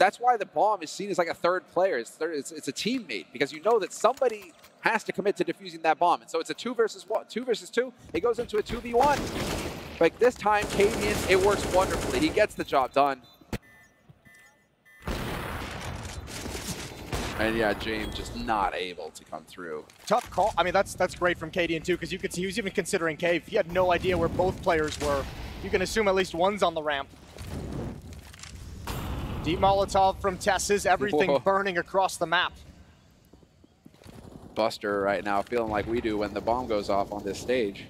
That's why the bomb is seen as like a third player. It's, third, it's, it's a teammate because you know that somebody has to commit to defusing that bomb. And so it's a two versus one, two versus two. It goes into a 2v1. But this time, Cadian, it works wonderfully. He gets the job done. And yeah, Jame just not able to come through. Tough call. I mean, that's that's great from Cadian too, because you could see he was even considering cave. He had no idea where both players were. You can assume at least one's on the ramp. Deep Molotov from TeSeS, everything Whoa. burning across the map. Buster right now feeling like we do when the bomb goes off on this stage.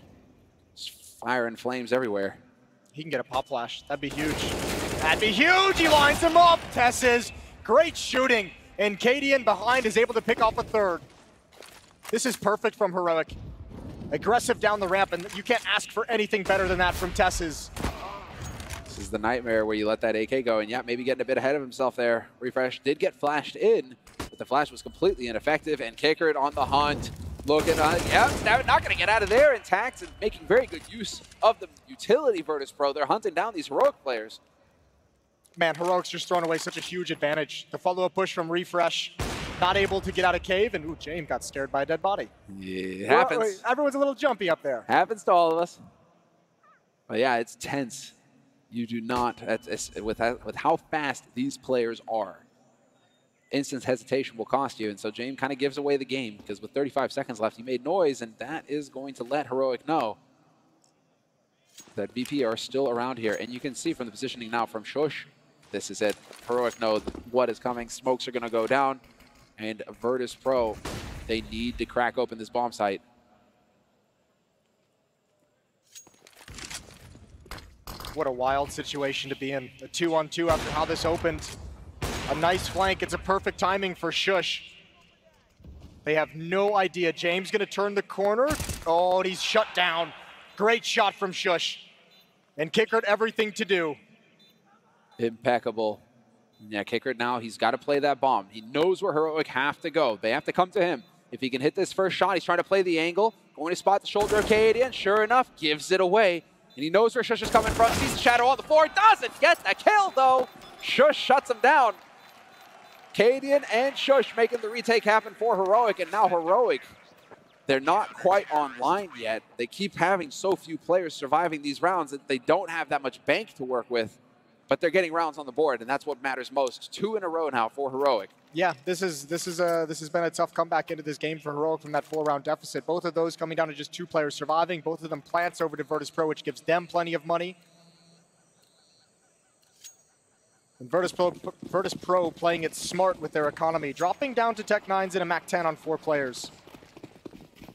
Just fire and flames everywhere. He can get a pop flash. That'd be huge. That'd be huge. He lines him up. TeSeS, great shooting. And Cadian behind is able to pick off a third. This is perfect from Heroic. Aggressive down the ramp, and you can't ask for anything better than that from TeSeS. This is the nightmare where you let that AK go, and yeah, maybe getting a bit ahead of himself there. refrezh did get flashed in, but the flash was completely ineffective, and Qikert on the hunt. Looking, uh, yeah, not going to get out of there intact and making very good use of the utility Virtus Pro. They're hunting down these heroic players. Man, Heroic's just thrown away such a huge advantage. The follow-up push from refrezh, not able to get out of cave, and ooh, Jame got stared by a dead body. Yeah, it happens. wait, Everyone's a little jumpy up there. Happens to all of us. But yeah, it's tense. You do not, with, how- with how fast these players are, instant hesitation will cost you. And so Jame kind of gives away the game because with 35 seconds left, he made noise, and that is going to let Heroic know that VP are still around here. And you can see from the positioning now from Sjuush, this is it. Heroic know what is coming. Smokes are going to go down. And Virtus Pro, they need to crack open this bomb site. What a wild situation to be in. A two on two after how this opened. A nice flank. It's a perfect timing for Sjuush. They have no idea. Jame gonna turn the corner. Oh, and he's shut down. Great shot from Sjuush. And Qikert everything to do. Impeccable. Yeah, Qikert now, he's got to play that bomb. He knows where Heroic have to go. They have to come to him. If he can hit this first shot, he's trying to play the angle, going to spot the shoulder of Cadian. Sure enough, gives it away. And he knows where Sjuush is coming from. Sees the shadow on the floor. Doesn't get the kill, though. Sjuush shuts him down. Cadian and Sjuush making the retake happen for Heroic. And now Heroic, they're not quite online yet. They keep having so few players surviving these rounds that they don't have that much bank to work with but they're getting rounds on the board, and that's what matters most. Two in a row now for Heroic. Yeah, this is this is a this has been a tough comeback into this game for Heroic from that four round deficit. Both of those coming down to just two players surviving. Both of them plants over to Virtus Pro, which gives them plenty of money. And Virtus Pro, Virtus Pro playing it smart with their economy, dropping down to Tec-9s and a MAC 10 on four players.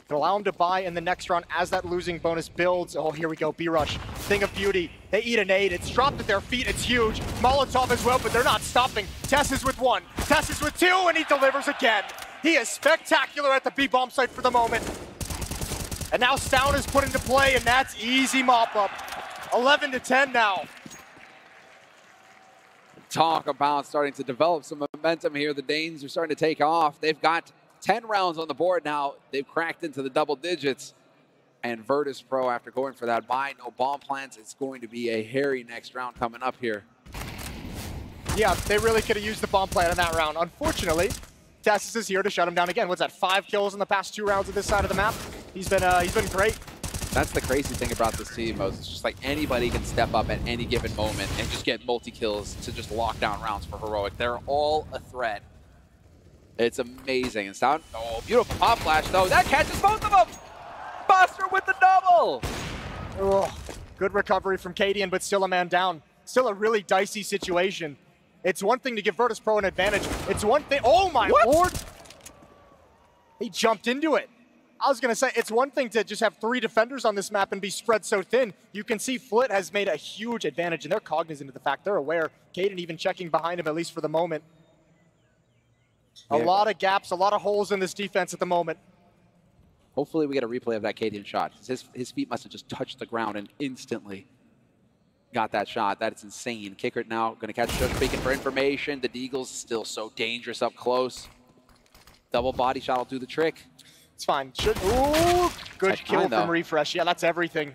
Them to buy in the next round as that losing bonus builds. Oh, here we go, B-Rush. Thing of beauty. They eat an aid. It's dropped at their feet. It's huge. Molotov as well, but they're not stopping. TeSeS with one. TeSeS with two, and he delivers again. He is spectacular at the B-bomb site for the moment. And now Stavn is put into play, and that's easy mop-up. 11 to 10 now. Talk about starting to develop some momentum here. The Danes are starting to take off. They've got 10 rounds on the board now. They've cracked into the double digits. And Virtus Pro, after going for that buy, no bomb plans, it's going to be a hairy next round coming up here. Yeah, they really could have used the bomb plan in that round. Unfortunately, TeSeS is here to shut him down again. What's that? Five kills in the past two rounds of this side of the map. He's been uh, he's been great. That's the crazy thing about this team, Moses. It's just like anybody can step up at any given moment and just get multi-kills to just lock down rounds for Heroic. They're all a threat. It's amazing. And sound, oh, beautiful pop flash though. That catches both of them. Buster with the double. Ugh. Good recovery from Cadian, but still a man down. Still a really dicey situation. It's one thing to give Virtus Pro an advantage. It's one thing. Oh my What? lord! He jumped into it. I was gonna say it's one thing to just have three defenders on this map and be spread so thin. You can see Flit has made a huge advantage, and they're cognizant of the fact they're aware. Cadian even checking behind him at least for the moment. A Yeah. lot of gaps, a lot of holes in this defense at the moment. Hopefully we get a replay of that Cadian shot. His, his feet must have just touched the ground and instantly got that shot. That is insane. Qikert now going to catch Shush Beacon for information. The Deagle's still so dangerous up close. Double body shot will do the trick. It's fine. Should, ooh, good kill from. refrezh. Yeah, that's everything.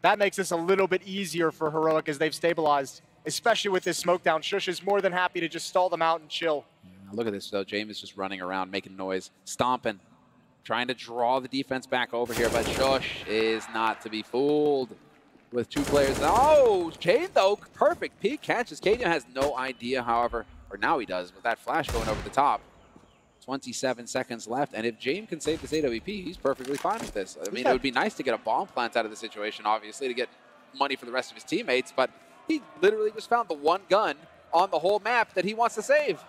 That makes this a little bit easier for Heroic as they've stabilized. especially with this smoke down. Sjuush is more than happy to just stall them out and chill. Look at this, though. Jame is just running around, making noise, stomping, trying to draw the defense back over here. But Sjuush is not to be fooled with two players. Oh, Cade, though, perfect peek catches. Cade has no idea, however, or now he does, with that flash going over the top. 27 seconds left, and if James can save this AWP, he's perfectly fine with this. I mean, it would be nice to get a bomb plant out of the situation, obviously, to get money for the rest of his teammates, but he literally just found the one gun on the whole map that he wants to save.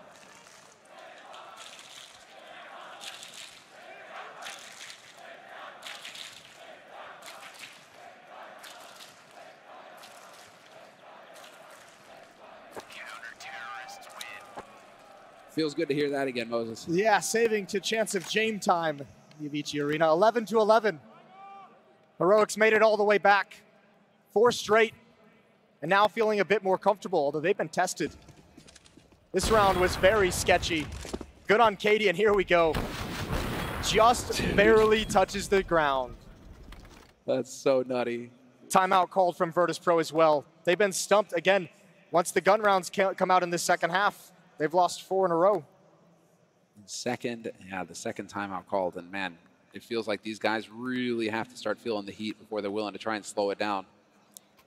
Feels good to hear that again, Moses. Yeah, saving to chance of James time, Avicii Arena. 11 to 11. Heroics made it all the way back. Four straight. And now feeling a bit more comfortable, although they've been tested. This round was very sketchy. Good on Katie, and here we go. Just barely touches the ground. That's so nutty. Timeout called from Virtus Pro as well. They've been stumped again. Once the gun rounds come out in the second half, They've lost four in a row. Second, yeah, the second timeout called, and man, it feels like these guys really have to start feeling the heat before they're willing to try and slow it down.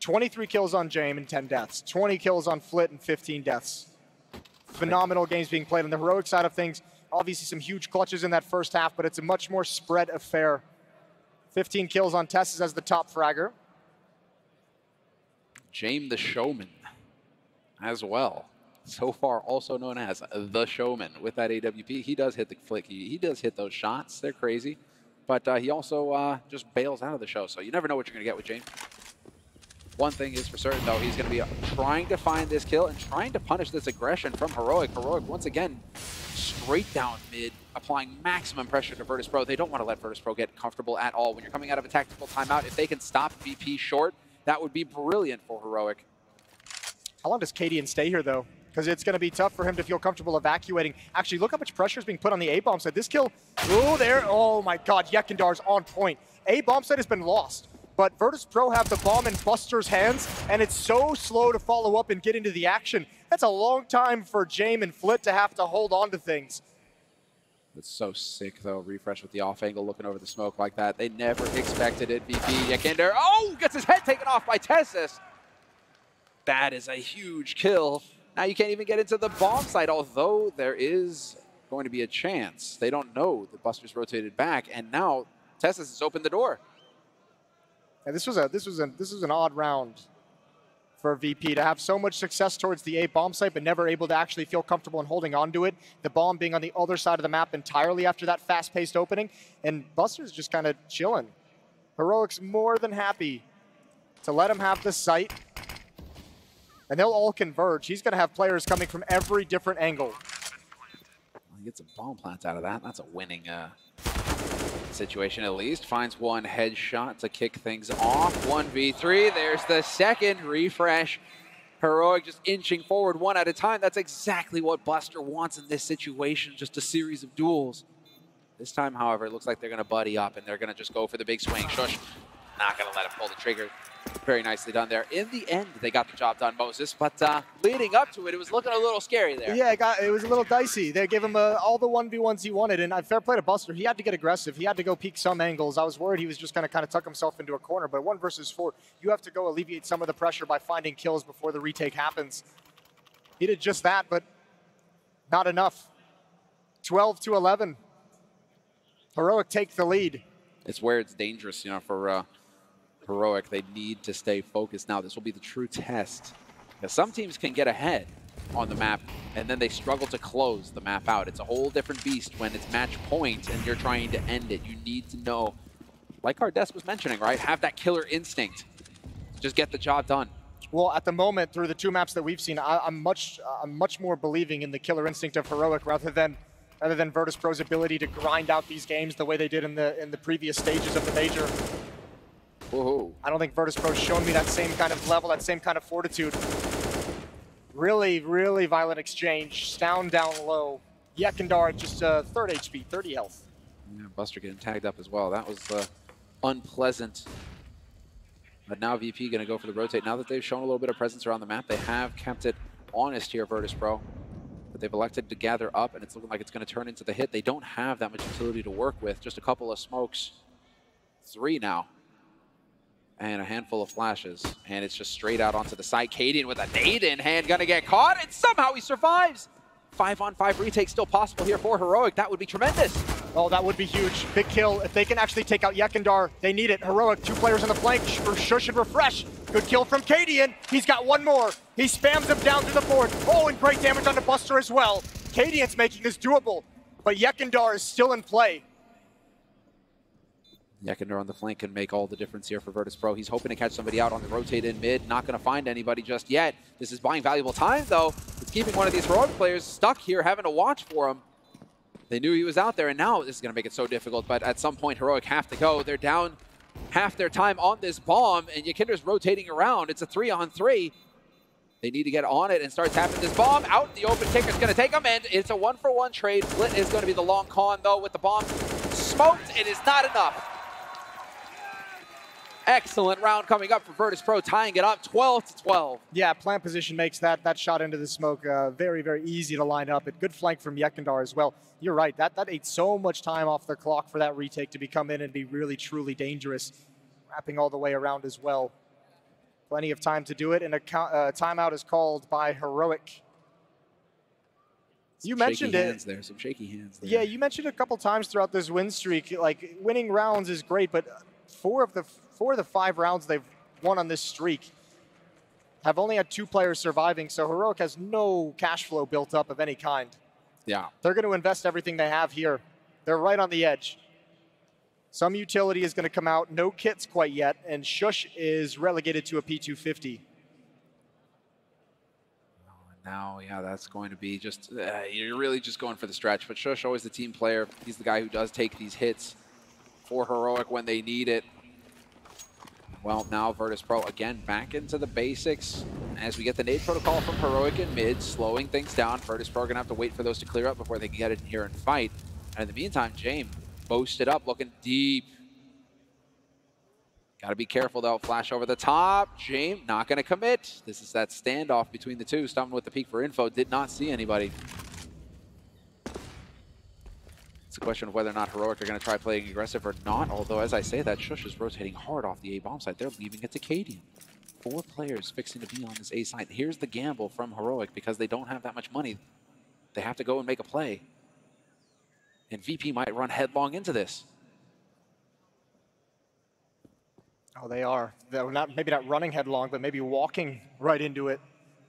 23 kills on Jame and 10 deaths. 20 kills on Flit and 15 deaths. Phenomenal games being played on the heroic side of things. Obviously some huge clutches in that first half, but it's a much more spread affair. 15 kills on TeSeS as the top fragger. Jame the Showman as well so far also known as the showman with that AWP. He does hit the flick. He, he does hit those shots. They're crazy. But uh, he also uh, just bails out of the show. So you never know what you're going to get with Jame. One thing is for certain, though, he's going to be trying to find this kill and trying to punish this aggression from Heroic. Heroic, once again, straight down mid, applying maximum pressure to Virtus Pro. They don't want to let Virtus Pro get comfortable at all. When you're coming out of a tactical timeout, if they can stop VP short, that would be brilliant for Heroic. How long does Cadian stay here, though? Because it's going to be tough for him to feel comfortable evacuating. Actually, look how much pressure is being put on the A-bomb side. This kill, oh, there, oh my god, Yekindar's on point. A-bomb side has been lost, but Virtus Pro have the bomb in Buster's hands, and it's so slow to follow up and get into the action. That's a long time for Jame and Flit to have to hold on to things. It's so sick, though. refrezh with the off angle, looking over the smoke like that. They never expected it. VP Yekindar, oh, gets his head taken off by TeSeS. That is a huge kill. Now you can't even get into the bomb site, although there is going to be a chance. They don't know that Buster's rotated back, and now TeSeS has opened the door. Yeah, this was a this was a this was an odd round for VP to have so much success towards the A bomb site, but never able to actually feel comfortable in holding on to it. The bomb being on the other side of the map entirely after that fast-paced opening, and Buster's just kind of chilling. Heroics more than happy to let him have the site and they'll all converge. He's going to have players coming from every different angle. He gets some bomb plants out of that. That's a winning uh, situation at least. Finds one headshot to kick things off. 1v3. There's the second refrezh. Heroic just inching forward one at a time. That's exactly what Buster wants in this situation, just a series of duels. This time, however, it looks like they're going to buddy up and they're going to just go for the big swing. Sjuush not going to let him pull the trigger. Very nicely done there. In the end, they got the job done, Moses. But uh, leading up to it, it was looking a little scary there. Yeah, it, got, it was a little dicey. They gave him uh, all the 1v1s he wanted. And uh, fair play to Buster. He had to get aggressive. He had to go peek some angles. I was worried he was just going to kind of tuck himself into a corner. But one versus four, you have to go alleviate some of the pressure by finding kills before the retake happens. He did just that, but not enough. 12 to 11. Heroic take the lead. It's where it's dangerous, you know, for uh, Heroic, they need to stay focused now. This will be the true test. Because some teams can get ahead on the map, and then they struggle to close the map out. It's a whole different beast when it's match point and you're trying to end it. You need to know, like Cardes was mentioning, right? Have that killer instinct. Just get the job done. Well, at the moment, through the two maps that we've seen, I, am much, I'm much more believing in the killer instinct of Heroic rather than, rather than Virtus Pro's ability to grind out these games the way they did in the in the previous stages of the major. Whoa. I don't think Virtus Pro's shown me that same kind of level, that same kind of fortitude. Really, really violent exchange. Down, down low. Yekindar just uh, third HP, 30 health. Yeah, Buster getting tagged up as well. That was uh, unpleasant. But now VP going to go for the rotate. Now that they've shown a little bit of presence around the map, they have kept it honest here, Virtus Pro. But they've elected to gather up, and it's looking like it's going to turn into the hit. They don't have that much utility to work with. Just a couple of smokes. Three now. And a handful of flashes. And it's just straight out onto the side. Cadian with a nade in hand, to get caught, and somehow he survives. Five on five retake still possible here for Heroic. That would be tremendous. Oh, that would be huge. Big kill. If they can actually take out Yekindar, they need it. Heroic, two players on the flank for Sjuush and refrezh. Good kill from Cadian. He's got one more. He spams him down to the board. Oh, and great damage on the Buster as well. Cadian's making this doable, but Yekindar is still in play. Yekindar on the flank can make all the difference here for Virtus Pro. He's hoping to catch somebody out on the rotate in mid. Not going to find anybody just yet. This is buying valuable time, though. It's keeping one of these heroic players stuck here, having to watch for him. They knew he was out there, and now this is going to make it so difficult. But at some point, Heroic have to go. They're down half their time on this bomb, and Yekindar's rotating around. It's a three on three. They need to get on it and start tapping this bomb. Out in the open, Qikert's going to take him, and it's a one-for-one -one trade. Flit is going to be the long con, though, with the bomb smoked. It is not enough. Excellent round coming up for Virtus Pro, tying it up 12 to 12. Yeah, plant position makes that that shot into the smoke uh, very, very easy to line up. A good flank from Yekindar as well. You're right, that, that ate so much time off the clock for that retake to be come in and be really, truly dangerous. Wrapping all the way around as well. Plenty of time to do it, and a uh, timeout is called by Heroic. You mentioned shaky it. Hands there, some shaky hands. There. Yeah, you mentioned a couple times throughout this win streak. Like winning rounds is great, but four of the four of the five rounds they've won on this streak have only had two players surviving, so Heroic has no cash flow built up of any kind. Yeah. They're going to invest everything they have here. They're right on the edge. Some utility is going to come out, no kits quite yet, and Sjuush is relegated to a P250. Now, yeah, that's going to be just, uh, you're really just going for the stretch. But Sjuush, always the team player. He's the guy who does take these hits for Heroic when they need it. Well, now Virtus Pro again back into the basics as we get the nade protocol from Heroic in mid, slowing things down. Virtus Pro to have to wait for those to clear up before they can get in here and fight. And in the meantime, Jame boasted up, looking deep. Got to be careful, though. Flash over the top. Jame not to commit. This is that standoff between the two. Stumping with the peek for info. Did not see anybody. It's a question of whether or not Heroic are going to try playing aggressive or not, although as I say that, Sjuush is rotating hard off the A bomb side. They're leaving it to Cadian. Four players fixing to be on this A side. Here's the gamble from Heroic because they don't have that much money. They have to go and make a play. And VP might run headlong into this. Oh, they are. They're not maybe not running headlong, but maybe walking right into it.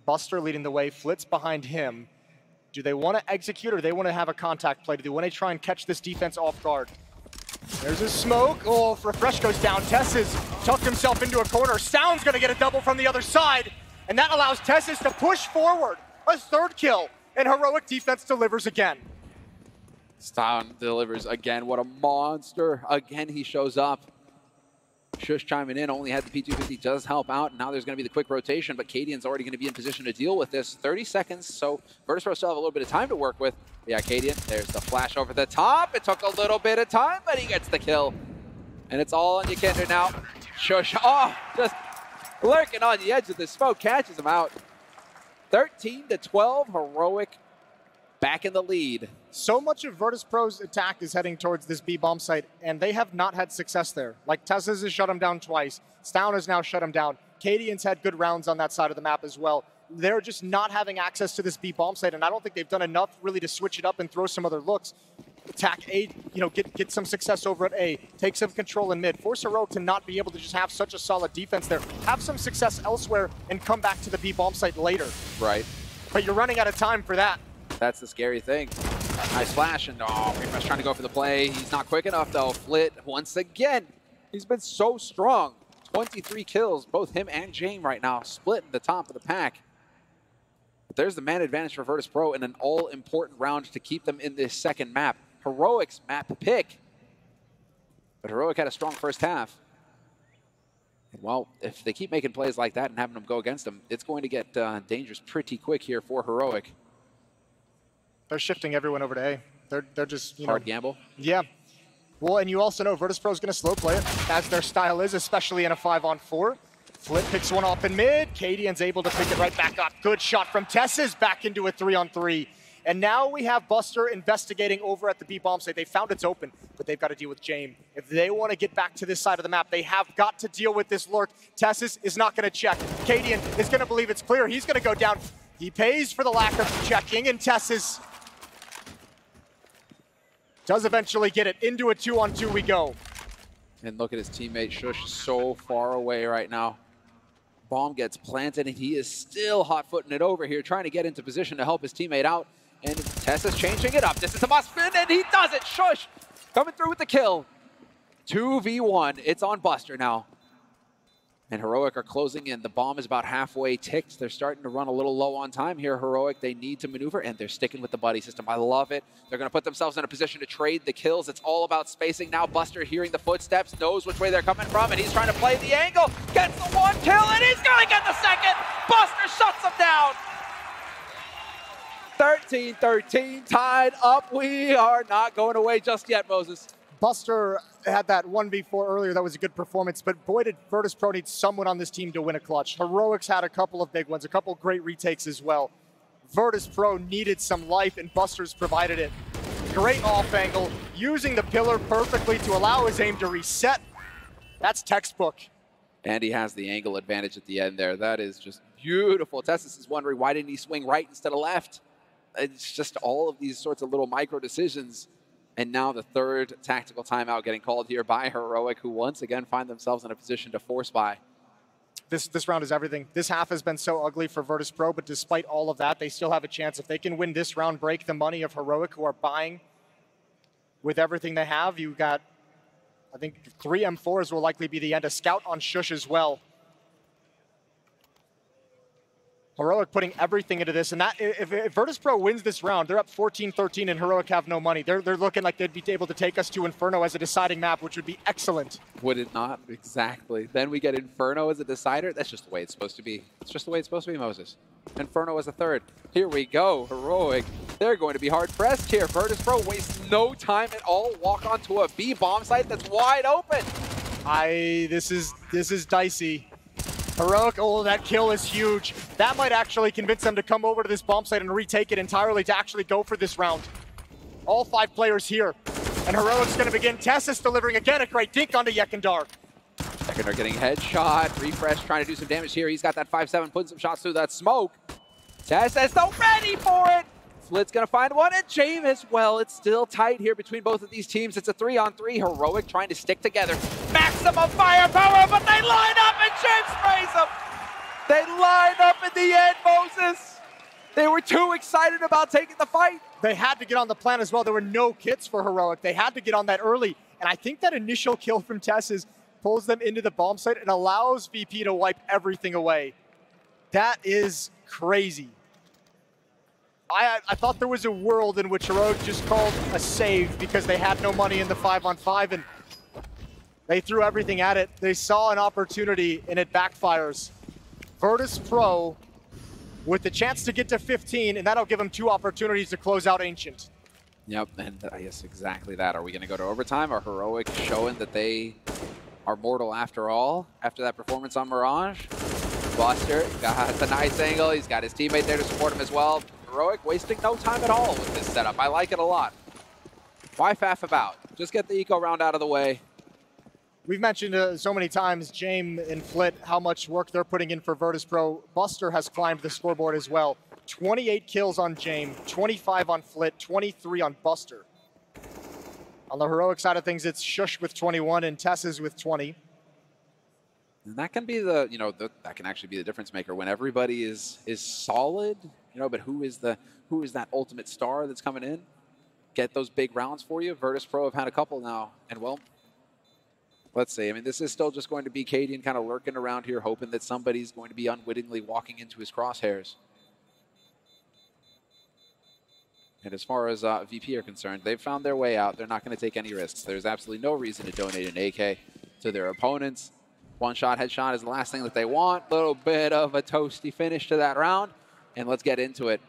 Buster leading the way, Flitz behind him. Do they want to execute or they want to have a contact play? Do they want to try and catch this defense off guard? There's a smoke. Oh, refrezh goes down. TeSeS tucked himself into a corner. Stavn's going to get a double from the other side. And that allows TeSeS to push forward. A third kill. And Heroic defense delivers again. Stavn delivers again. What a monster. Again, he shows up. Sjuush chiming in, only had the P250, does help out. Now there's going to be the quick rotation, but Cadian's already going to be in position to deal with this. 30 seconds, so Virtus Pro still have a little bit of time to work with. Yeah, Cadian, there's the flash over the top. It took a little bit of time, but he gets the kill. And it's all on Yekindar now. Sjuush, oh, just lurking on the edge of the smoke, catches him out. 13 to 12, Heroic back in the lead. So much of Virtus Pro's attack is heading towards this B bomb site, and they have not had success there. Like TeSeS has shut them down twice. Stavn has now shut them down. Cadian's had good rounds on that side of the map as well. They're just not having access to this B bomb site, and I don't think they've done enough really to switch it up and throw some other looks. Attack A, you know, get get some success over at A, take some control in mid. Force a row to not be able to just have such a solid defense there. Have some success elsewhere and come back to the B bomb site later. Right. But you're running out of time for that. That's the scary thing. Nice flash, and oh, refrezh trying to go for the play. He's not quick enough, though. Flit, once again, he's been so strong. 23 kills, both him and Jame right now, splitting the top of the pack. But there's the man advantage for Virtus Pro in an all-important round to keep them in this second map. Heroic's map pick. But Heroic had a strong first half. Well, if they keep making plays like that and having them go against them, it's going to get uh, dangerous pretty quick here for Heroic. They're shifting everyone over to A. They're they're just you hard know, gamble. Yeah. Well, and you also know Virtus Pro is going to slow play it, as their style is, especially in a five on four. Flip picks one off in mid. Cadian's able to pick it right back up. Good shot from TeSeS back into a three on three. And now we have Buster investigating over at the B bomb site. They found it's open, but they've got to deal with Jame. If they want to get back to this side of the map, they have got to deal with this lurk. TeSeS is not going to check. Cadian is going to believe it's clear. He's going to go down. He pays for the lack of checking, and TeSeS does eventually get it. Into a two on two we go. And look at his teammate Sjuush so far away right now. Bomb gets planted, and he is still hot-footing it over here, trying to get into position to help his teammate out. And TeSeS changing it up. This is a must spin, and he does it. Sjuush coming through with the kill. 2v1. It's on Buster now. And Heroic are closing in. The bomb is about halfway ticked. They're starting to run a little low on time here, Heroic. They need to maneuver, and they're sticking with the buddy system. I love it. They're going to put themselves in a position to trade the kills. It's all about spacing. Now Buster, hearing the footsteps, knows which way they're coming from, and he's trying to play the angle. Gets the one kill, and he's going to get the second. Buster shuts them down. 13-13, tied up. We are not going away just yet, Moses. Buster had that 1v4 earlier. That was a good performance, but boy, did Virtus Pro need someone on this team to win a clutch. Heroics had a couple of big ones, a couple great retakes as well. Virtus Pro needed some life, and Buster's provided it. Great off angle, using the pillar perfectly to allow his aim to reset. That's textbook. And he has the angle advantage at the end there. That is just beautiful. TeSeS is wondering why didn't he swing right instead of left? It's just all of these sorts of little micro decisions. And now the third tactical timeout getting called here by Heroic, who once again find themselves in a position to force buy. This, this round is everything. This half has been so ugly for Virtus Pro, but despite all of that, they still have a chance. If they can win this round, break the money of Heroic, who are buying with everything they have, you got, I think, three M4s will likely be the end. A scout on Sjuush as well. Heroic putting everything into this, and that if, if Virtus Pro wins this round, they're up 14-13, and Heroic have no money. They're they're looking like they'd be able to take us to Inferno as a deciding map, which would be excellent. Would it not? Exactly. Then we get Inferno as a decider. That's just the way it's supposed to be. It's just the way it's supposed to be, Moses. Inferno as a third. Here we go. Heroic. They're going to be hard pressed here. Virtus Pro wastes no time at all. Walk onto a B bomb site that's wide open. I this is this is dicey. Heroic, oh, that kill is huge. That might actually convince them to come over to this bomb site and retake it entirely to actually go for this round. All five players here. And Heroic's going to begin. TeSeS delivering again a great dink onto Yekindar. Yekindar getting headshot. refrezh trying to do some damage here. He's got that 5-7, putting some shots through that smoke. TeSeS still ready for it. Flit's gonna find one, and Jame well. It's still tight here between both of these teams. It's a three-on-three. 3 Heroic trying to stick together. Maximum firepower, but they line up, and Jame sprays them. They line up in the end, Moses. They were too excited about taking the fight. They had to get on the plan as well. There were no kits for Heroic. They had to get on that early. And I think that initial kill from TeSeS pulls them into the bomb site and allows VP to wipe everything away. That is crazy. I, I thought there was a world in which Heroic just called a save because they had no money in the five on five and they threw everything at it. They saw an opportunity and it backfires. Virtus Pro with the chance to get to 15 and that'll give them two opportunities to close out Ancient. Yep, and I guess exactly that. Are we going to go to overtime? Are Heroic showing that they are mortal after all after that performance on Mirage? Buster *laughs* got the nice angle. He's got his teammate there to support him as well. Heroic wasting no time at all with this setup. I like it a lot. Why faff about? Just get the eco round out of the way. We've mentioned uh, so many times, Jame and Flit, how much work they're putting in for Virtus Pro. Buster has climbed the scoreboard as well. 28 kills on Jame, 25 on Flit, 23 on Buster. On the heroic side of things, it's Sjuush with 21 and TeSeS with 20. And that can be the, you know, the, that can actually be the difference maker when everybody is is solid you know, but who is the who is that ultimate star that's coming in? Get those big rounds for you. Virtus Pro have had a couple now, and well, let's see. I mean, this is still just going to be Cadian kind of lurking around here, hoping that somebody's going to be unwittingly walking into his crosshairs. And as far as uh, VP are concerned, they've found their way out. They're not going to take any risks. There's absolutely no reason to donate an AK to their opponents. One shot headshot is the last thing that they want. A little bit of a toasty finish to that round and let's get into it.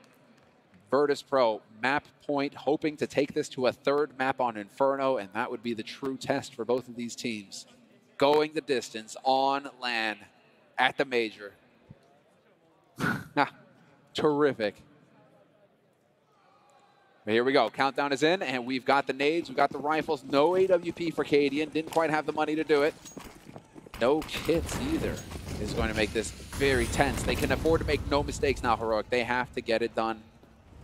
Virtus Pro, map point, hoping to take this to a third map on Inferno, and that would be the true test for both of these teams. Going the distance on land at the major. *laughs* Terrific. Here we go. Countdown is in, and we've got the nades, we've got the rifles. No AWP for Cadian. Didn't quite have the money to do it. No kits either is going to make this very tense. They can afford to make no mistakes now, Heroic. They have to get it done.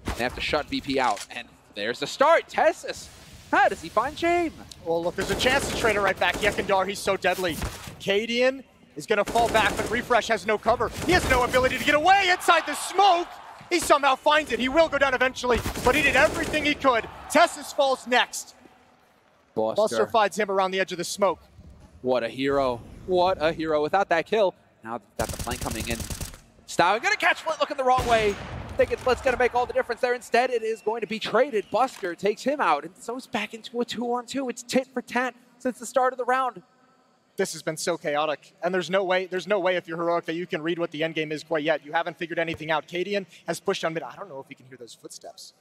They have to shut VP out. And there's the start. TeSeS. How does he find Jame? Well, look, there's a chance to trade it right back. Yekindar, he's so deadly. Cadian is going to fall back, but refrezh has no cover. He has no ability to get away inside the smoke. He somehow finds it. He will go down eventually, but he did everything he could. TeSeS falls next. Buster. Buster finds him around the edge of the smoke. What a hero. What a hero. Without that kill, now got the plane coming in. Stavn gonna catch Flit looking the wrong way. Thinking Flit's gonna make all the difference there. Instead, it is going to be traded. Buster takes him out, and so it's back into a two-on-two. It's tit for tat since the start of the round. This has been so chaotic, and there's no way. There's no way if you're heroic that you can read what the end game is quite yet. You haven't figured anything out. Cadian has pushed on mid. I don't know if he can hear those footsteps.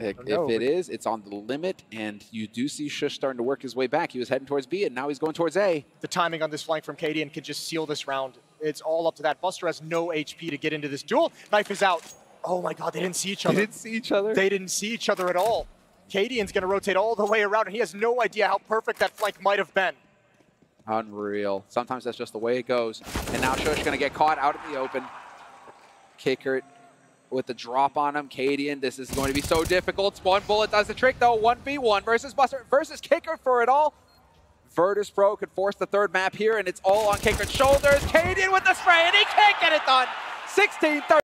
Eh, if, if it is, it's on the limit, and you do see Sjuush starting to work his way back. He was heading towards B, and now he's going towards A. The timing on this flank from Cadian could just seal this round. It's all up to that. Buster has no HP to get into this duel. Knife is out. Oh my god, they didn't see each other. They didn't see each other? They didn't see each other at all. Cadian's going to rotate all the way around, and he has no idea how perfect that flank might have been. Unreal. Sometimes that's just the way it goes. And now Sjuush going to get caught out in the open. Qikert with the drop on him. Cadian, this is going to be so difficult. One bullet does the trick, though. 1v1 versus Buster versus Qikert for it all. Virtus Pro could force the third map here, and it's all on Qikert's shoulders. Cadian with the spray, and he can't get it done. 16 30.